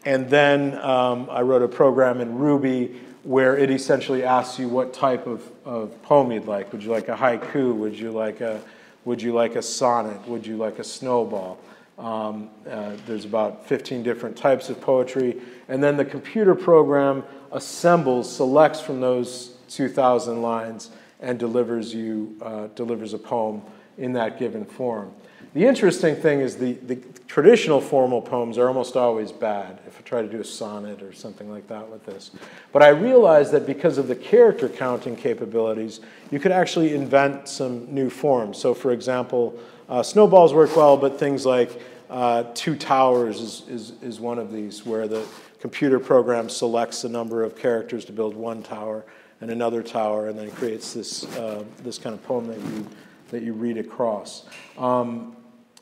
And then um, I wrote a program in Ruby where it essentially asks you what type of, of poem you'd like. Would you like a haiku? Would you like a, would you like a sonnet? Would you like a snowball? Um, uh, there's about 15 different types of poetry. And then the computer program assembles, selects from those 2,000 lines, and delivers you, uh, delivers a poem in that given form. The interesting thing is the, the traditional formal poems are almost always bad, if I try to do a sonnet or something like that with this. But I realized that because of the character counting capabilities, you could actually invent some new forms. So for example, uh, snowballs work well, but things like uh, two towers is, is, is one of these, where the computer program selects the number of characters to build one tower and another tower, and then creates this, uh, this kind of poem that you, that you read across. Um,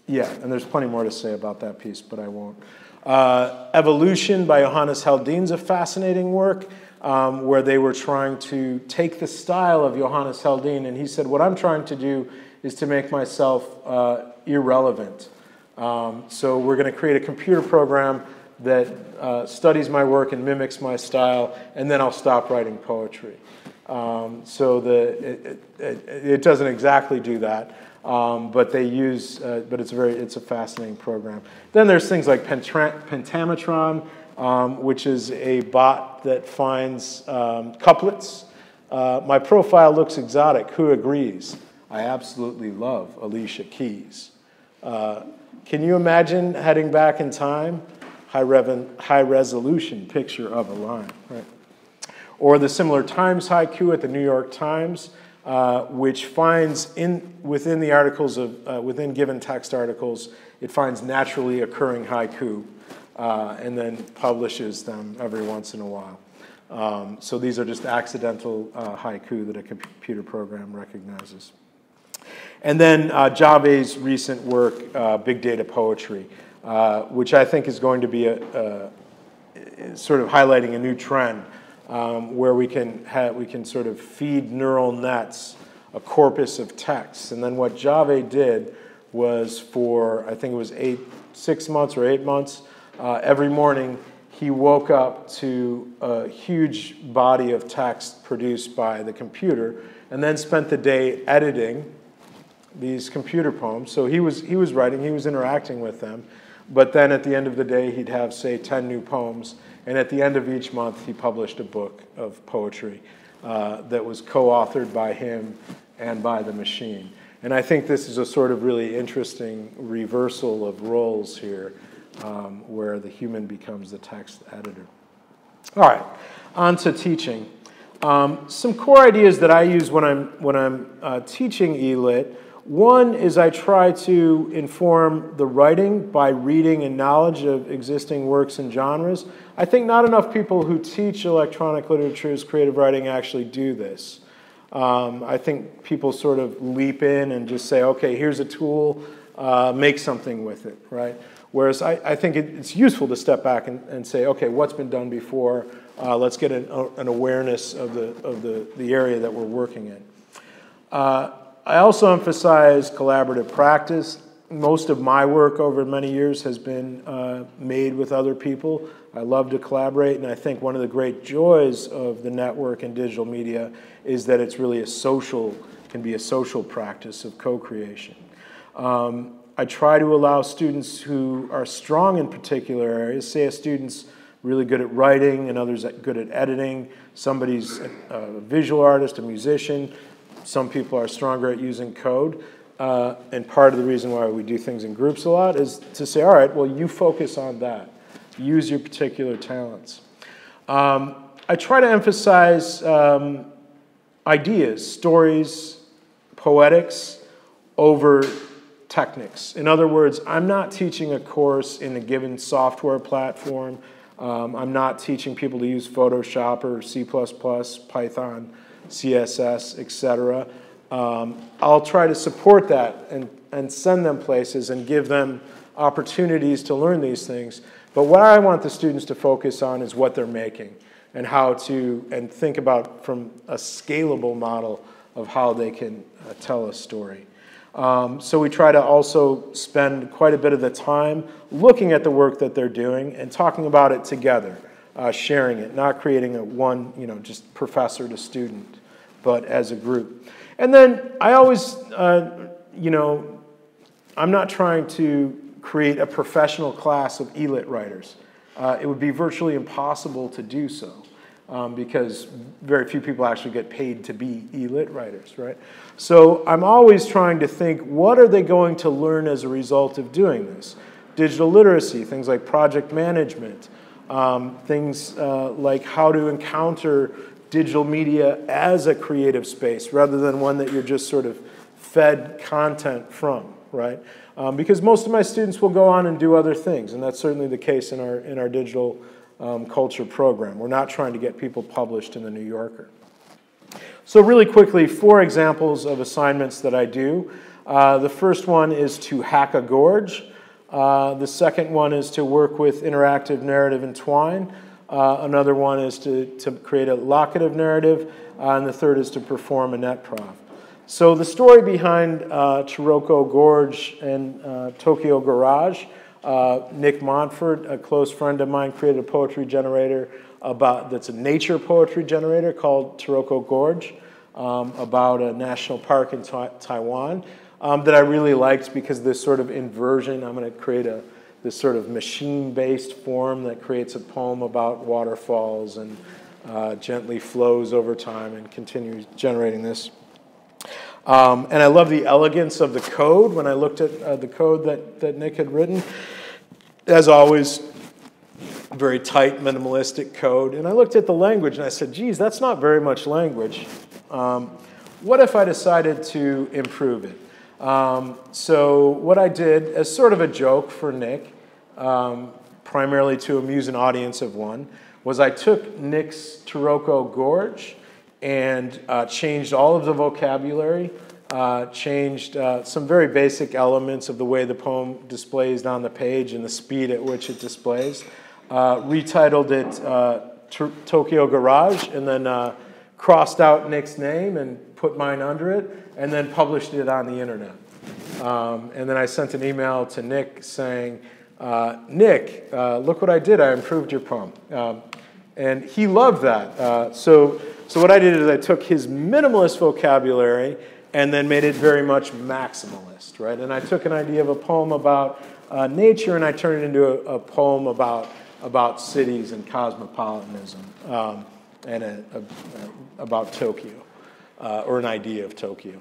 yeah, and there's plenty more to say about that piece, but I won't. Uh, Evolution by Johannes Heldén's a fascinating work um, where they were trying to take the style of Johannes Haldine, and he said, What I'm trying to do is to make myself uh, irrelevant. Um, so we're going to create a computer program that uh, studies my work and mimics my style, and then I'll stop writing poetry. Um, so the, it, it, it, doesn't exactly do that. Um, but they use, uh, but it's a very, it's a fascinating program. Then there's things like Pentametron, um, which is a bot that finds um, couplets. Uh, my profile looks exotic. Who agrees? I absolutely love Alicia Keys. Uh, can you imagine heading back in time? High, high resolution picture of a line, right? Or the similar Times haiku at the New York Times uh, which finds in, within the articles of, uh, within given text articles, it finds naturally occurring haiku uh, and then publishes them every once in a while. Um, so these are just accidental uh, haiku that a computer program recognizes. And then uh, Jhave's recent work, uh, Big Data Poetry, uh, which I think is going to be a, a sort of highlighting a new trend um, where we can, have, we can sort of feed neural nets a corpus of text. And then what Jhave did was for, I think it was eight, six months or eight months, uh, every morning he woke up to a huge body of text produced by the computer and then spent the day editing these computer poems. So he was, he was writing, he was interacting with them. But then at the end of the day, he'd have, say, 10 new poems. And at the end of each month, he published a book of poetry uh, that was co authored by him and by the machine. And I think this is a sort of really interesting reversal of roles here, um, where the human becomes the text editor. All right, on to teaching. Um, some core ideas that I use when I'm, when I'm uh, teaching ELIT one is I try to inform the writing by reading and knowledge of existing works and genres. I think not enough people who teach electronic literature's creative writing actually do this. Um, I think people sort of leap in and just say, okay, here's a tool, uh, make something with it, right? Whereas I, I think it, it's useful to step back and, and, say, okay, what's been done before? Uh, let's get an, an, awareness of, the, of the, the area that we're working in. Uh, I also emphasize collaborative practice. Most of my work over many years has been uh, made with other people. I love to collaborate, and I think one of the great joys of the network and digital media is that it's really a social, can be a social practice of co-creation. Um, I try to allow students who are strong in particular areas, say a student's really good at writing and others good at editing, somebody's a visual artist, a musician, some people are stronger at using code. Uh, and part of the reason why we do things in groups a lot is to say, all right, well, you focus on that. Use your particular talents. Um, I try to emphasize um, ideas, stories, poetics over techniques. In other words, I'm not teaching a course in a given software platform. Um, I'm not teaching people to use Photoshop or C++, Python. CSS, etc. Um, I'll try to support that and, and send them places and give them opportunities to learn these things. But what I want the students to focus on is what they're making and how to, and think about from a scalable model of how they can uh, tell a story. Um, so we try to also spend quite a bit of the time looking at the work that they're doing and talking about it together uh, sharing it, not creating a one, you know, just professor to student, but as a group. And then I always, uh, you know, I'm not trying to create a professional class of ELIT writers. Uh, it would be virtually impossible to do so um, because very few people actually get paid to be ELIT writers, right? So I'm always trying to think what are they going to learn as a result of doing this? Digital literacy, things like project management, um, things uh, like how to encounter digital media as a creative space rather than one that you're just sort of fed content from, right? Um, because most of my students will go on and do other things, and that's certainly the case in our, in our digital um, culture program. We're not trying to get people published in the New Yorker. So really quickly, four examples of assignments that I do. Uh, the first one is to hack a gorge. Uh, the second one is to work with interactive narrative and Twine. Uh, another one is to, to create a locative narrative. Uh, and the third is to perform a netprov. So the story behind uh, Taroko Gorge and uh, Tokyo Garage, uh, Nick Montfort, a close friend of mine, created a poetry generator about that's a nature poetry generator called Taroko Gorge um, about a national park in ta Taiwan um, that I really liked because this sort of inversion, I'm going to create a this sort of machine-based form that creates a poem about waterfalls and uh, gently flows over time and continues generating this. Um, and I love the elegance of the code when I looked at uh, the code that, that Nick had written. As always, very tight, minimalistic code. And I looked at the language and I said, geez, that's not very much language. Um, what if I decided to improve it? Um, so what I did, as sort of a joke for Nick, um, primarily to amuse an audience of one, was I took Nick's Taroko Gorge and uh, changed all of the vocabulary uh, changed uh, some very basic elements of the way the poem displays on the page and the speed at which it displays. Uh, retitled it uh, Tokyo Garage and then uh, crossed out Nick's name and put mine under it and then published it on the internet. Um, and then I sent an email to Nick saying, uh, Nick, look what I did. I improved your poem. Um, and he loved that. so, so what I did is I took his minimalist vocabulary and then made it very much maximalist, right? And I took an idea of a poem about uh, nature and I turned it into a, a, poem about, about cities and cosmopolitanism um, and a, a, about Tokyo, uh, or an idea of Tokyo.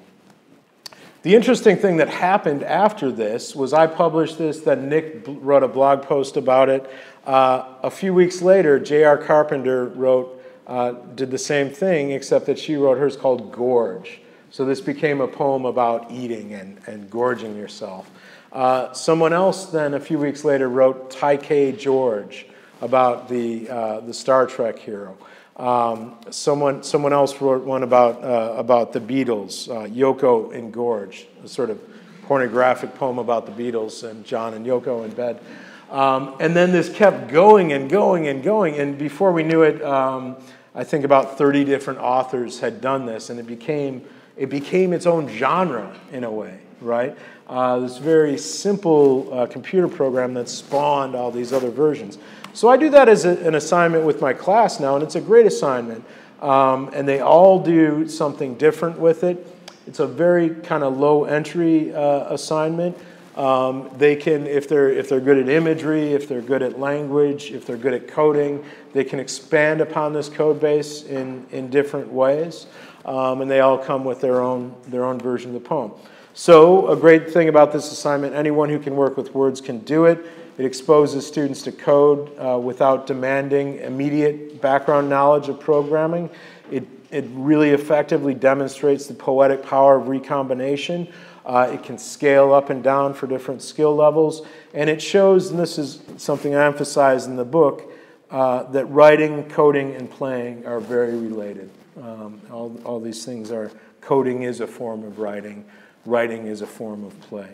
The interesting thing that happened after this was I published this, then Nick wrote a blog post about it. Uh, a few weeks later, J.R. Carpenter wrote, uh, did the same thing, except that she wrote hers called Gorge. So this became a poem about eating and, and gorging yourself. Uh, someone else then, a few weeks later, wrote Takei George about the, uh, the Star Trek hero. Um, someone, someone else wrote one about, uh, about the Beatles, uh, Yoko Engorged, a sort of pornographic poem about the Beatles and John and Yoko in bed. Um, and then this kept going and going and going. And before we knew it, um, I think about 30 different authors had done this, and it became it became its own genre in a way, right? Uh, this very simple uh, computer program that spawned all these other versions. So I do that as a, an assignment with my class now, and it's a great assignment. Um, and they all do something different with it. It's a very kind of low entry uh, assignment. Um, they can, if they're, if they're good at imagery, if they're good at language, if they're good at coding, they can expand upon this code base in, in different ways um, and they all come with their own, their own version of the poem. So, a great thing about this assignment anyone who can work with words can do it. It exposes students to code uh, without demanding immediate background knowledge of programming. It, it really effectively demonstrates the poetic power of recombination. Uh, it can scale up and down for different skill levels. And it shows, and this is something I emphasize in the book, uh, that writing, coding, and playing are very related. Um, all, all these things are, coding is a form of writing, writing is a form of play.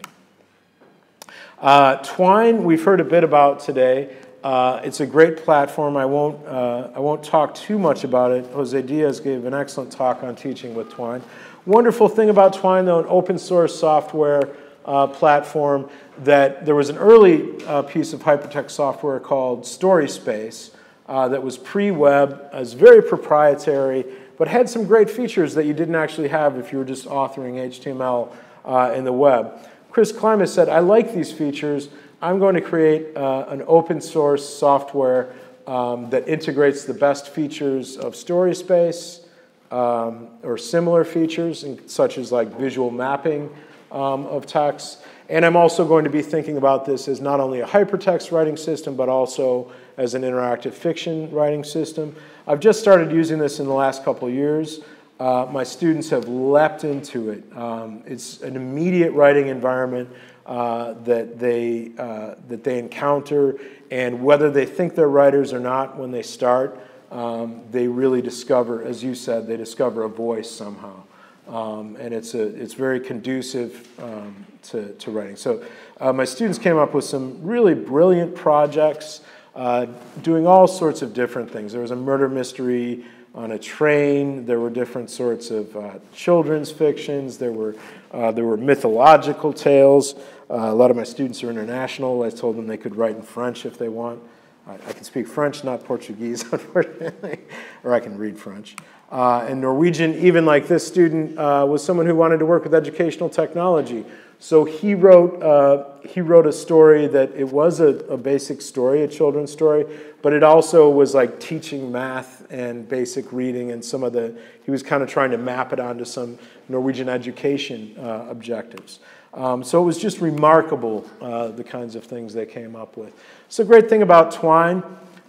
Uh, Twine, we've heard a bit about today. Uh, it's a great platform. I won't, uh, I won't talk too much about it. Jose Diaz gave an excellent talk on teaching with Twine. Wonderful thing about Twine, though, an open source software uh, platform that there was an early uh, piece of hypertext software called StorySpace uh, that was pre-web, was very proprietary, but had some great features that you didn't actually have if you were just authoring HTML uh, in the web. Chris Klimas said, I like these features. I'm going to create uh, an open source software um, that integrates the best features of StorySpace um, or similar features, such as like visual mapping um, of text. And I'm also going to be thinking about this as not only a hypertext writing system, but also as an interactive fiction writing system. I've just started using this in the last couple years. Uh, my students have leapt into it. Um, it's an immediate writing environment uh, that, they, uh, that they encounter, and whether they think they're writers or not when they start, um, they really discover, as you said, they discover a voice somehow. Um, and it's, a, it's very conducive um, to, to writing. So uh, my students came up with some really brilliant projects uh, doing all sorts of different things. There was a murder mystery on a train. There were different sorts of uh, children's fictions. There were, uh, there were mythological tales. Uh, a lot of my students are international. I told them they could write in French if they want. I, can speak French, not Portuguese, [LAUGHS] unfortunately, or I can read French. Uh, and Norwegian, even like this student, uh, was someone who wanted to work with educational technology. So he wrote, uh, he wrote a story that it was a, a, basic story, a children's story, but it also was like teaching math and basic reading and some of the, he was kind of trying to map it onto some Norwegian education uh, objectives. Um, so it was just remarkable, uh, the kinds of things they came up with. So great thing about Twine,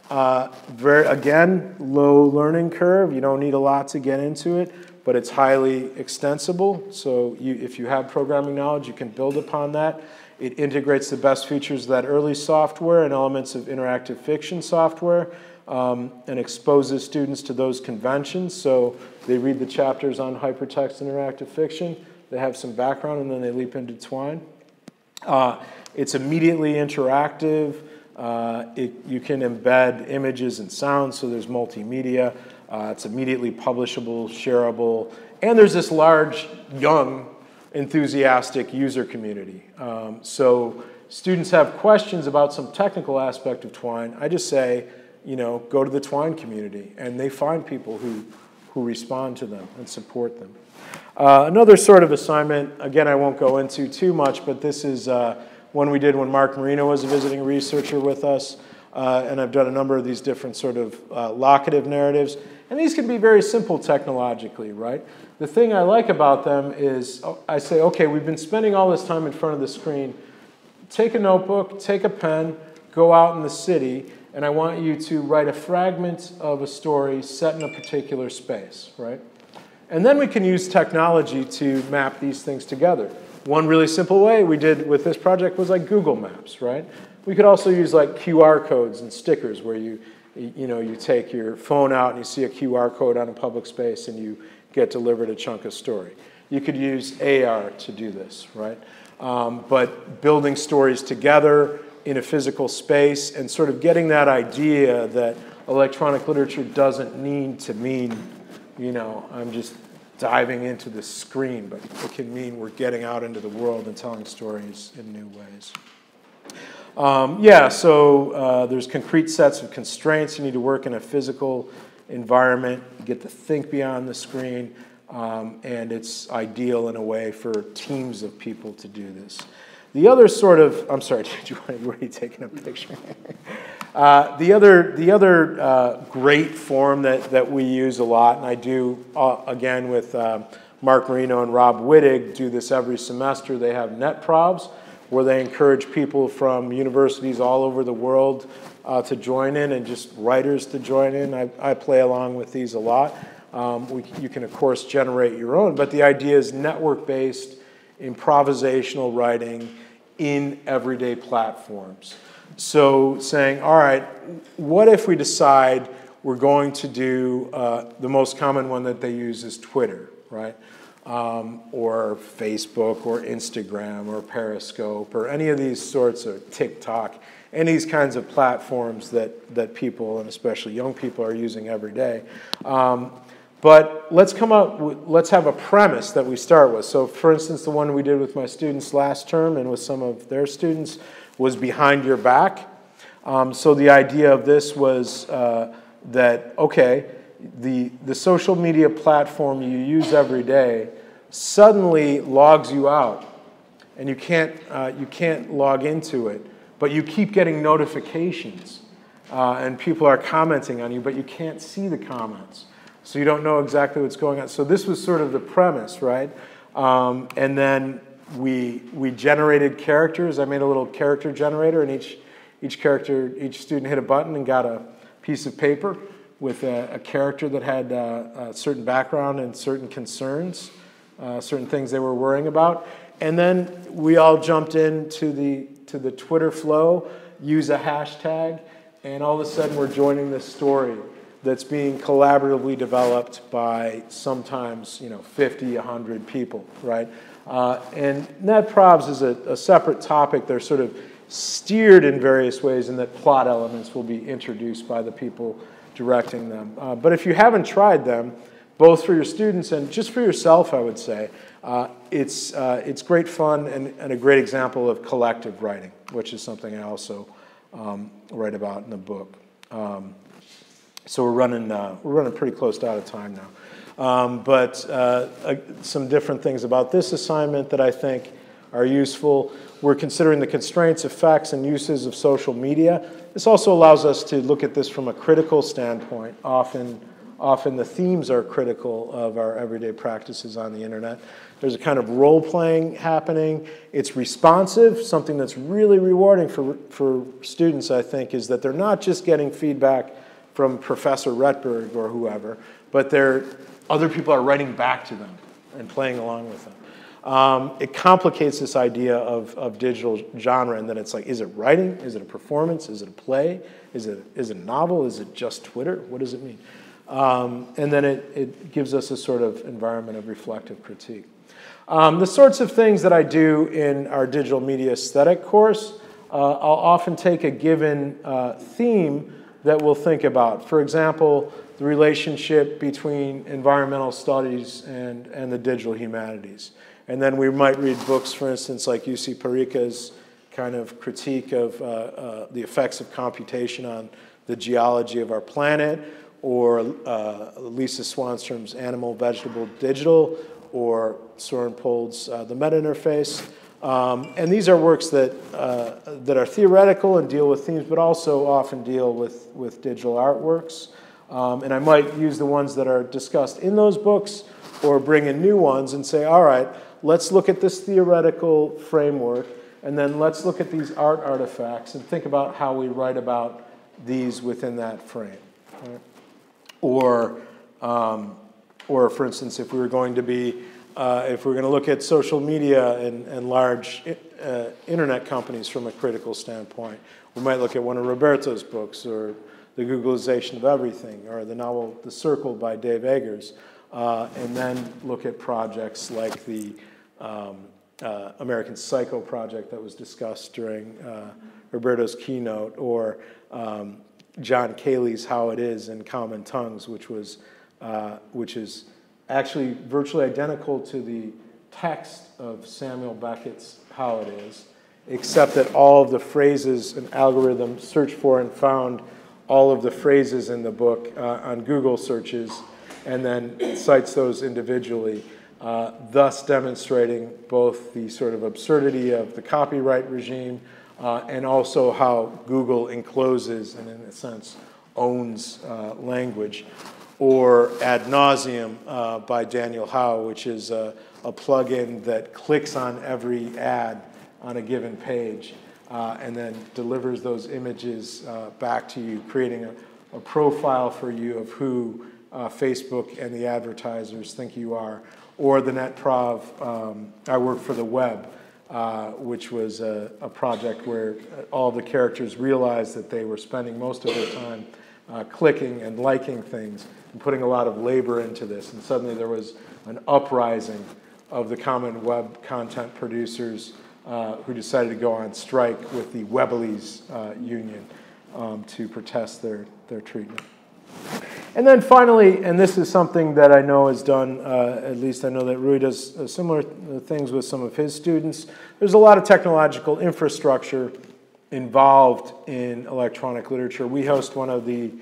uh, very, again, low learning curve. You don't need a lot to get into it but it's highly extensible. So you, if you have programming knowledge, you can build upon that. It integrates the best features of that early software and elements of interactive fiction software um, and exposes students to those conventions. So they read the chapters on hypertext interactive fiction. They have some background, and then they leap into Twine. Uh, it's immediately interactive. Uh, it, you can embed images and sounds, so there's multimedia. Uh, it's immediately publishable, shareable, and there's this large, young, enthusiastic user community. Um, so students have questions about some technical aspect of Twine. I just say, you know, go to the Twine community, and they find people who, who respond to them and support them. Uh, another sort of assignment, again, I won't go into too much, but this is uh, one we did when Mark Marino was a visiting researcher with us. Uh, and I've done a number of these different sort of uh, locative narratives. And these can be very simple technologically, right? The thing I like about them is oh, I say, okay, we've been spending all this time in front of the screen. Take a notebook, take a pen, go out in the city, and I want you to write a fragment of a story set in a particular space, right? And then we can use technology to map these things together. One really simple way we did with this project was like Google Maps, right? We could also use like QR codes and stickers where you you know, you take your phone out and you see a QR code on a public space and you get delivered a chunk of story. You could use AR to do this, right? Um, but building stories together in a physical space and sort of getting that idea that electronic literature doesn't need to mean, you know, I'm just diving into the screen, but it can mean we're getting out into the world and telling stories in new ways. Um, yeah, so uh, there's concrete sets of constraints. You need to work in a physical environment, you get to think beyond the screen, um, and it's ideal in a way for teams of people to do this. The other sort of, I'm sorry, [LAUGHS] did you were you taking a picture? [LAUGHS] uh, the other, the other uh, great form that, that we use a lot, and I do uh, again with uh, Mark Marino and Rob Wittig, do this every semester. They have NetProvs where they encourage people from universities all over the world uh, to join in and just writers to join in. I, I play along with these a lot. Um, we, you can, of course, generate your own, but the idea is network based improvisational writing in everyday platforms. So, saying, all right, what if we decide we're going to do uh, the most common one that they use is Twitter, right? um, or Facebook or Instagram or Periscope or any of these sorts of TikTok, any of these kinds of platforms that, that people, and especially young people, are using every day. Um, but let's come up, let's have a premise that we start with. So, for instance, the one we did with my students last term and with some of their students was behind your back. Um, so, the idea of this was uh, that, okay, the, the social media platform you use every day suddenly logs you out and you can't, uh, you can't log into it, but you keep getting notifications uh, and people are commenting on you, but you can't see the comments. So you don't know exactly what's going on. So this was sort of the premise, right? Um, and then we, we generated characters. I made a little character generator, and each, each character, each student hit a button and got a piece of paper with a, a character that had uh, a certain background and certain concerns uh, certain things they were worrying about. And then we all jumped into the, to the Twitter flow, use a hashtag, and all of a sudden we're joining this story that's being collaboratively developed by sometimes you know 50 100 people right uh, and NetProvs is a, a, separate topic they're sort of steered in various ways and that plot elements will be introduced by the people directing them uh, but if you haven't tried them both for your students and just for yourself, I would say. Uh, it's, uh, it's great fun and, and, a great example of collective writing, which is something I also um, write about in the book. Um, so we're running, uh, we're running pretty close to out of time now. Um, but uh, some different things about this assignment that I think are useful. We're considering the constraints, effects, and uses of social media. This also allows us to look at this from a critical standpoint, often often the themes are critical of our everyday practices on the internet. There's a kind of role playing happening. It's responsive. Something that's really rewarding for, for students, I think, is that they're not just getting feedback from Professor Rettberg or whoever, but they're, other people are writing back to them and playing along with them. Um, it complicates this idea of, of digital genre and that it's like, is it writing? Is it a performance? Is it a play? Is it, is it a novel? Is it just Twitter? What does it mean? Um, and then it, it gives us a sort of environment of reflective critique. Um, the sorts of things that I do in our digital media aesthetic course, uh, I'll often take a given uh, theme that we'll think about. For example, the relationship between environmental studies and, and the digital humanities. And then we might read books, for instance, like Jussi Parikka's kind of critique of uh, uh, the effects of computation on the geology of our planet, or uh, Lisa Swanstrom's Animal, Vegetable, Digital, or Soren Pold's uh, The Meta Interface. Um, and these are works that, uh, that are theoretical and deal with themes, but also often deal with, with digital artworks. Um, and I might use the ones that are discussed in those books or bring in new ones and say, all right, let's look at this theoretical framework and then let's look at these art artifacts and think about how we write about these within that frame. Right? Or, um, or for instance, if we were going to be uh, if we're going to look at social media and, and large uh, internet companies from a critical standpoint, we might look at one of Roberto's books or The Googleization of Everything or the novel The Circle by Dave Eggers, uh, and then look at projects like the um, uh, American Psycho project that was discussed during uh, Roberto's keynote or um, John Cayley's How It Is in Common Tongues, which was uh, which is actually virtually identical to the text of Samuel Beckett's How It Is, except that all of the phrases an algorithm searched for and found all of the phrases in the book uh, on Google searches and then cites those individually, uh, thus demonstrating both the sort of absurdity of the copyright regime uh, and also how Google encloses and, in a sense, owns uh, language or Ad Nauseam uh, by Daniel Howe, which is a, a plugin that clicks on every ad on a given page uh, and then delivers those images uh, back to you, creating a, a, profile for you of who uh, Facebook and the advertisers think you are. Or the NetProv, um, I work for the web, uh, which was a, a project where all the characters realized that they were spending most of their time uh, clicking and liking things and putting a lot of labor into this. And suddenly there was an uprising of the common web content producers uh, who decided to go on strike with the Webellese uh, union um, to protest their, their treatment. And then finally, and this is something that I know is done, uh, at least I know that Rui does uh, similar things with some of his students. There's a lot of technological infrastructure involved in electronic literature. We host one of the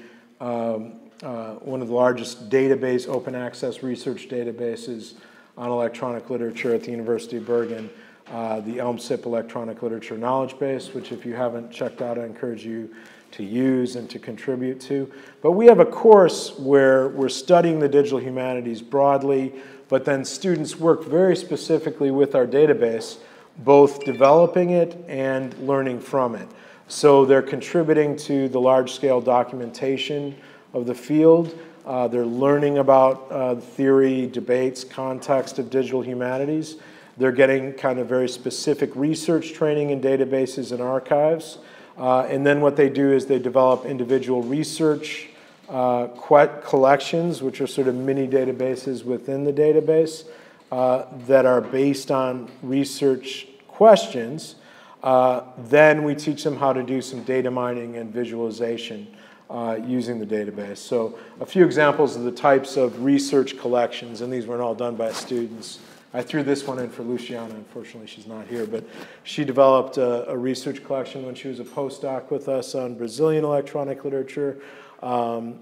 um, uh, one of the largest database, open access research databases on electronic literature at the University of Bergen, uh, the ELMCIP Electronic Literature Knowledge Base, which if you haven't checked out, I encourage you to use and to contribute to. But we have a course where we're studying the digital humanities broadly, but then students work very specifically with our database both developing it and learning from it. So they're contributing to the large-scale documentation of the field. Uh, they're learning about uh, theory, debates, context of digital humanities. They're getting kind of very specific research training in databases and archives. Uh, and then what they do is they develop individual research uh, collections, which are sort of mini databases within the database uh, that are based on research questions. Uh, then we teach them how to do some data mining and visualization uh, using the database. So a few examples of the types of research collections, and these weren't all done by students. I threw this one in for Luciana. Unfortunately, she's not here, but she developed a, a research collection when she was a postdoc with us on Brazilian electronic literature. Um,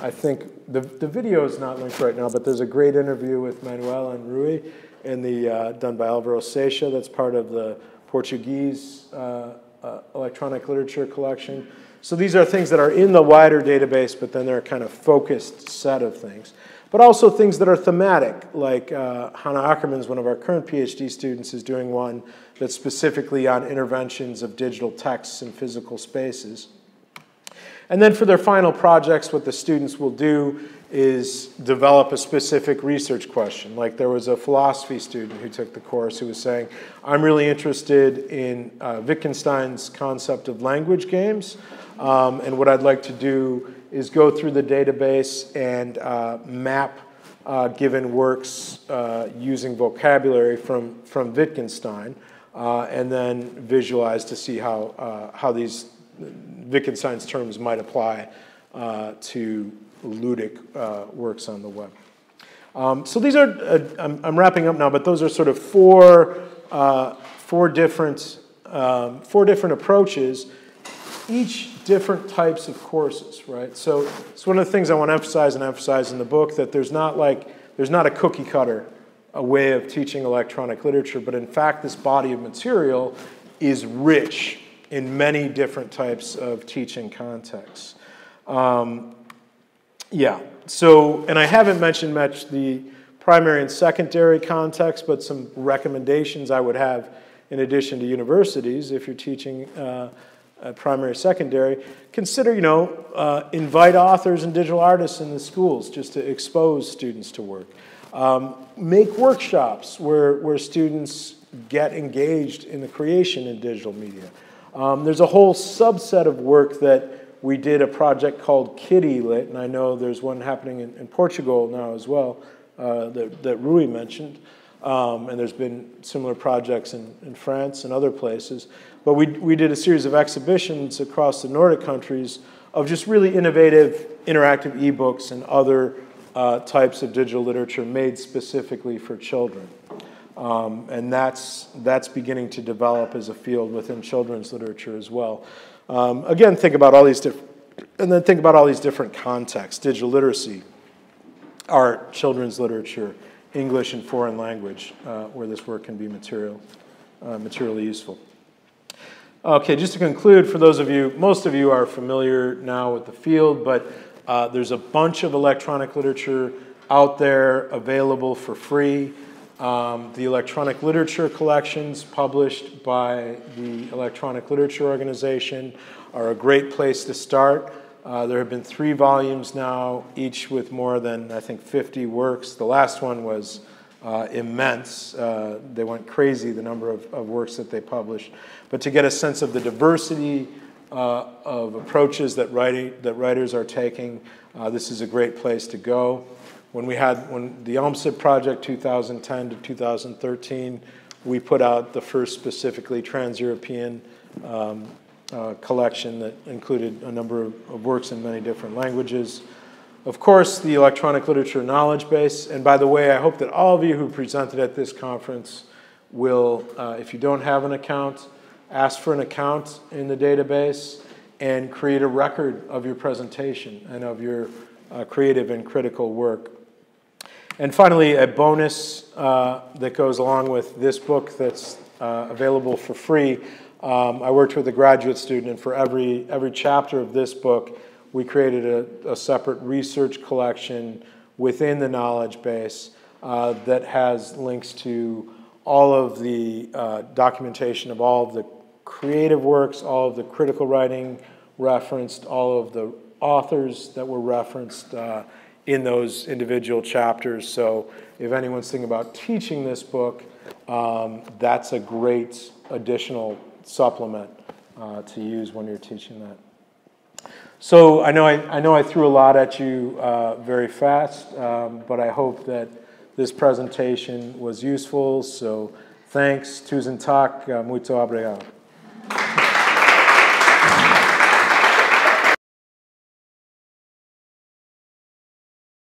I think the, the video is not linked right now, but there's a great interview with Manuel and Rui in the, uh, done by Alvaro Seiça. That's part of the Portuguese uh, uh, electronic literature collection. So these are things that are in the wider database, but then they're a kind of focused set of things. But also things that are thematic, like uh, Hannah Ackermans, one of our current PhD students, is doing one that's specifically on interventions of digital texts in physical spaces. And then for their final projects, what the students will do is develop a specific research question. Like there was a philosophy student who took the course who was saying, I'm really interested in uh, Wittgenstein's concept of language games. Um, and what I'd like to do is go through the database and uh, map uh, given works uh, using vocabulary from, from Wittgenstein, uh, and then visualize to see how, uh, how these Wittgenstein's terms might apply to ludic works on the web. Um, so these are, I'm, I'm, wrapping up now, but those are sort of four, four, different, um, four different approaches each different types of courses, right? So it's one of the things I want to emphasize and emphasize in the book that there's not like, there's not a cookie cutter a way of teaching electronic literature, but in fact, this body of material is rich in many different types of teaching contexts. Um, yeah, so, and I haven't mentioned much the primary and secondary context, but some recommendations I would have in addition to universities if you're teaching uh, uh, primary, secondary, consider, you know, uh, invite authors and digital artists in the schools just to expose students to work. Um, make workshops where, where students get engaged in the creation in digital media. Um, there's a whole subset of work that we did a project called Kid E-Lit, and I know there's one happening in, in Portugal now as well uh, that, that Rui mentioned. Um, and there's been similar projects in, in France and other places. But we, we did a series of exhibitions across the Nordic countries of just really innovative interactive ebooks and other uh, types of digital literature made specifically for children. Um, and that's, that's beginning to develop as a field within children's literature as well. Um, again, think about all these different, and then think about all these different contexts digital literacy, art, children's literature, English and foreign language, uh, where this work can be material, uh, materially useful. Okay, just to conclude, for those of you, most of you are familiar now with the field, but uh, there's a bunch of electronic literature out there available for free. Um, the electronic literature collections published by the Electronic Literature Organization are a great place to start. Uh, there have been three volumes now, each with more than, I think, 50 works. The last one was uh, immense. Uh, they went crazy, the number of, of, works that they published. But to get a sense of the diversity uh, of approaches that, writing, that writers are taking, uh, this is a great place to go. When we had when the ELMCIP project 2010 to 2013, we put out the first specifically trans-European um, uh, collection that included a number of, of works in many different languages. Of course, the electronic literature knowledge base. And by the way, I hope that all of you who presented at this conference will, uh, if you don't have an account, ask for an account in the database and create a record of your presentation and of your uh, creative and critical work. And finally, a bonus uh, that goes along with this book that's uh, available for free. Um, I worked with a graduate student, and for every, every chapter of this book, we created a, a separate research collection within the knowledge base uh, that has links to all of the uh, documentation of all of the creative works, all of the critical writing referenced, all of the authors that were referenced uh, in those individual chapters. So if anyone's thinking about teaching this book, um, that's a great additional supplement uh, to use when you're teaching that. So I know I, I, know I threw a lot at you uh, very fast, um, but I hope that this presentation was useful. So thanks, tusen tak, uh, muito obrigado.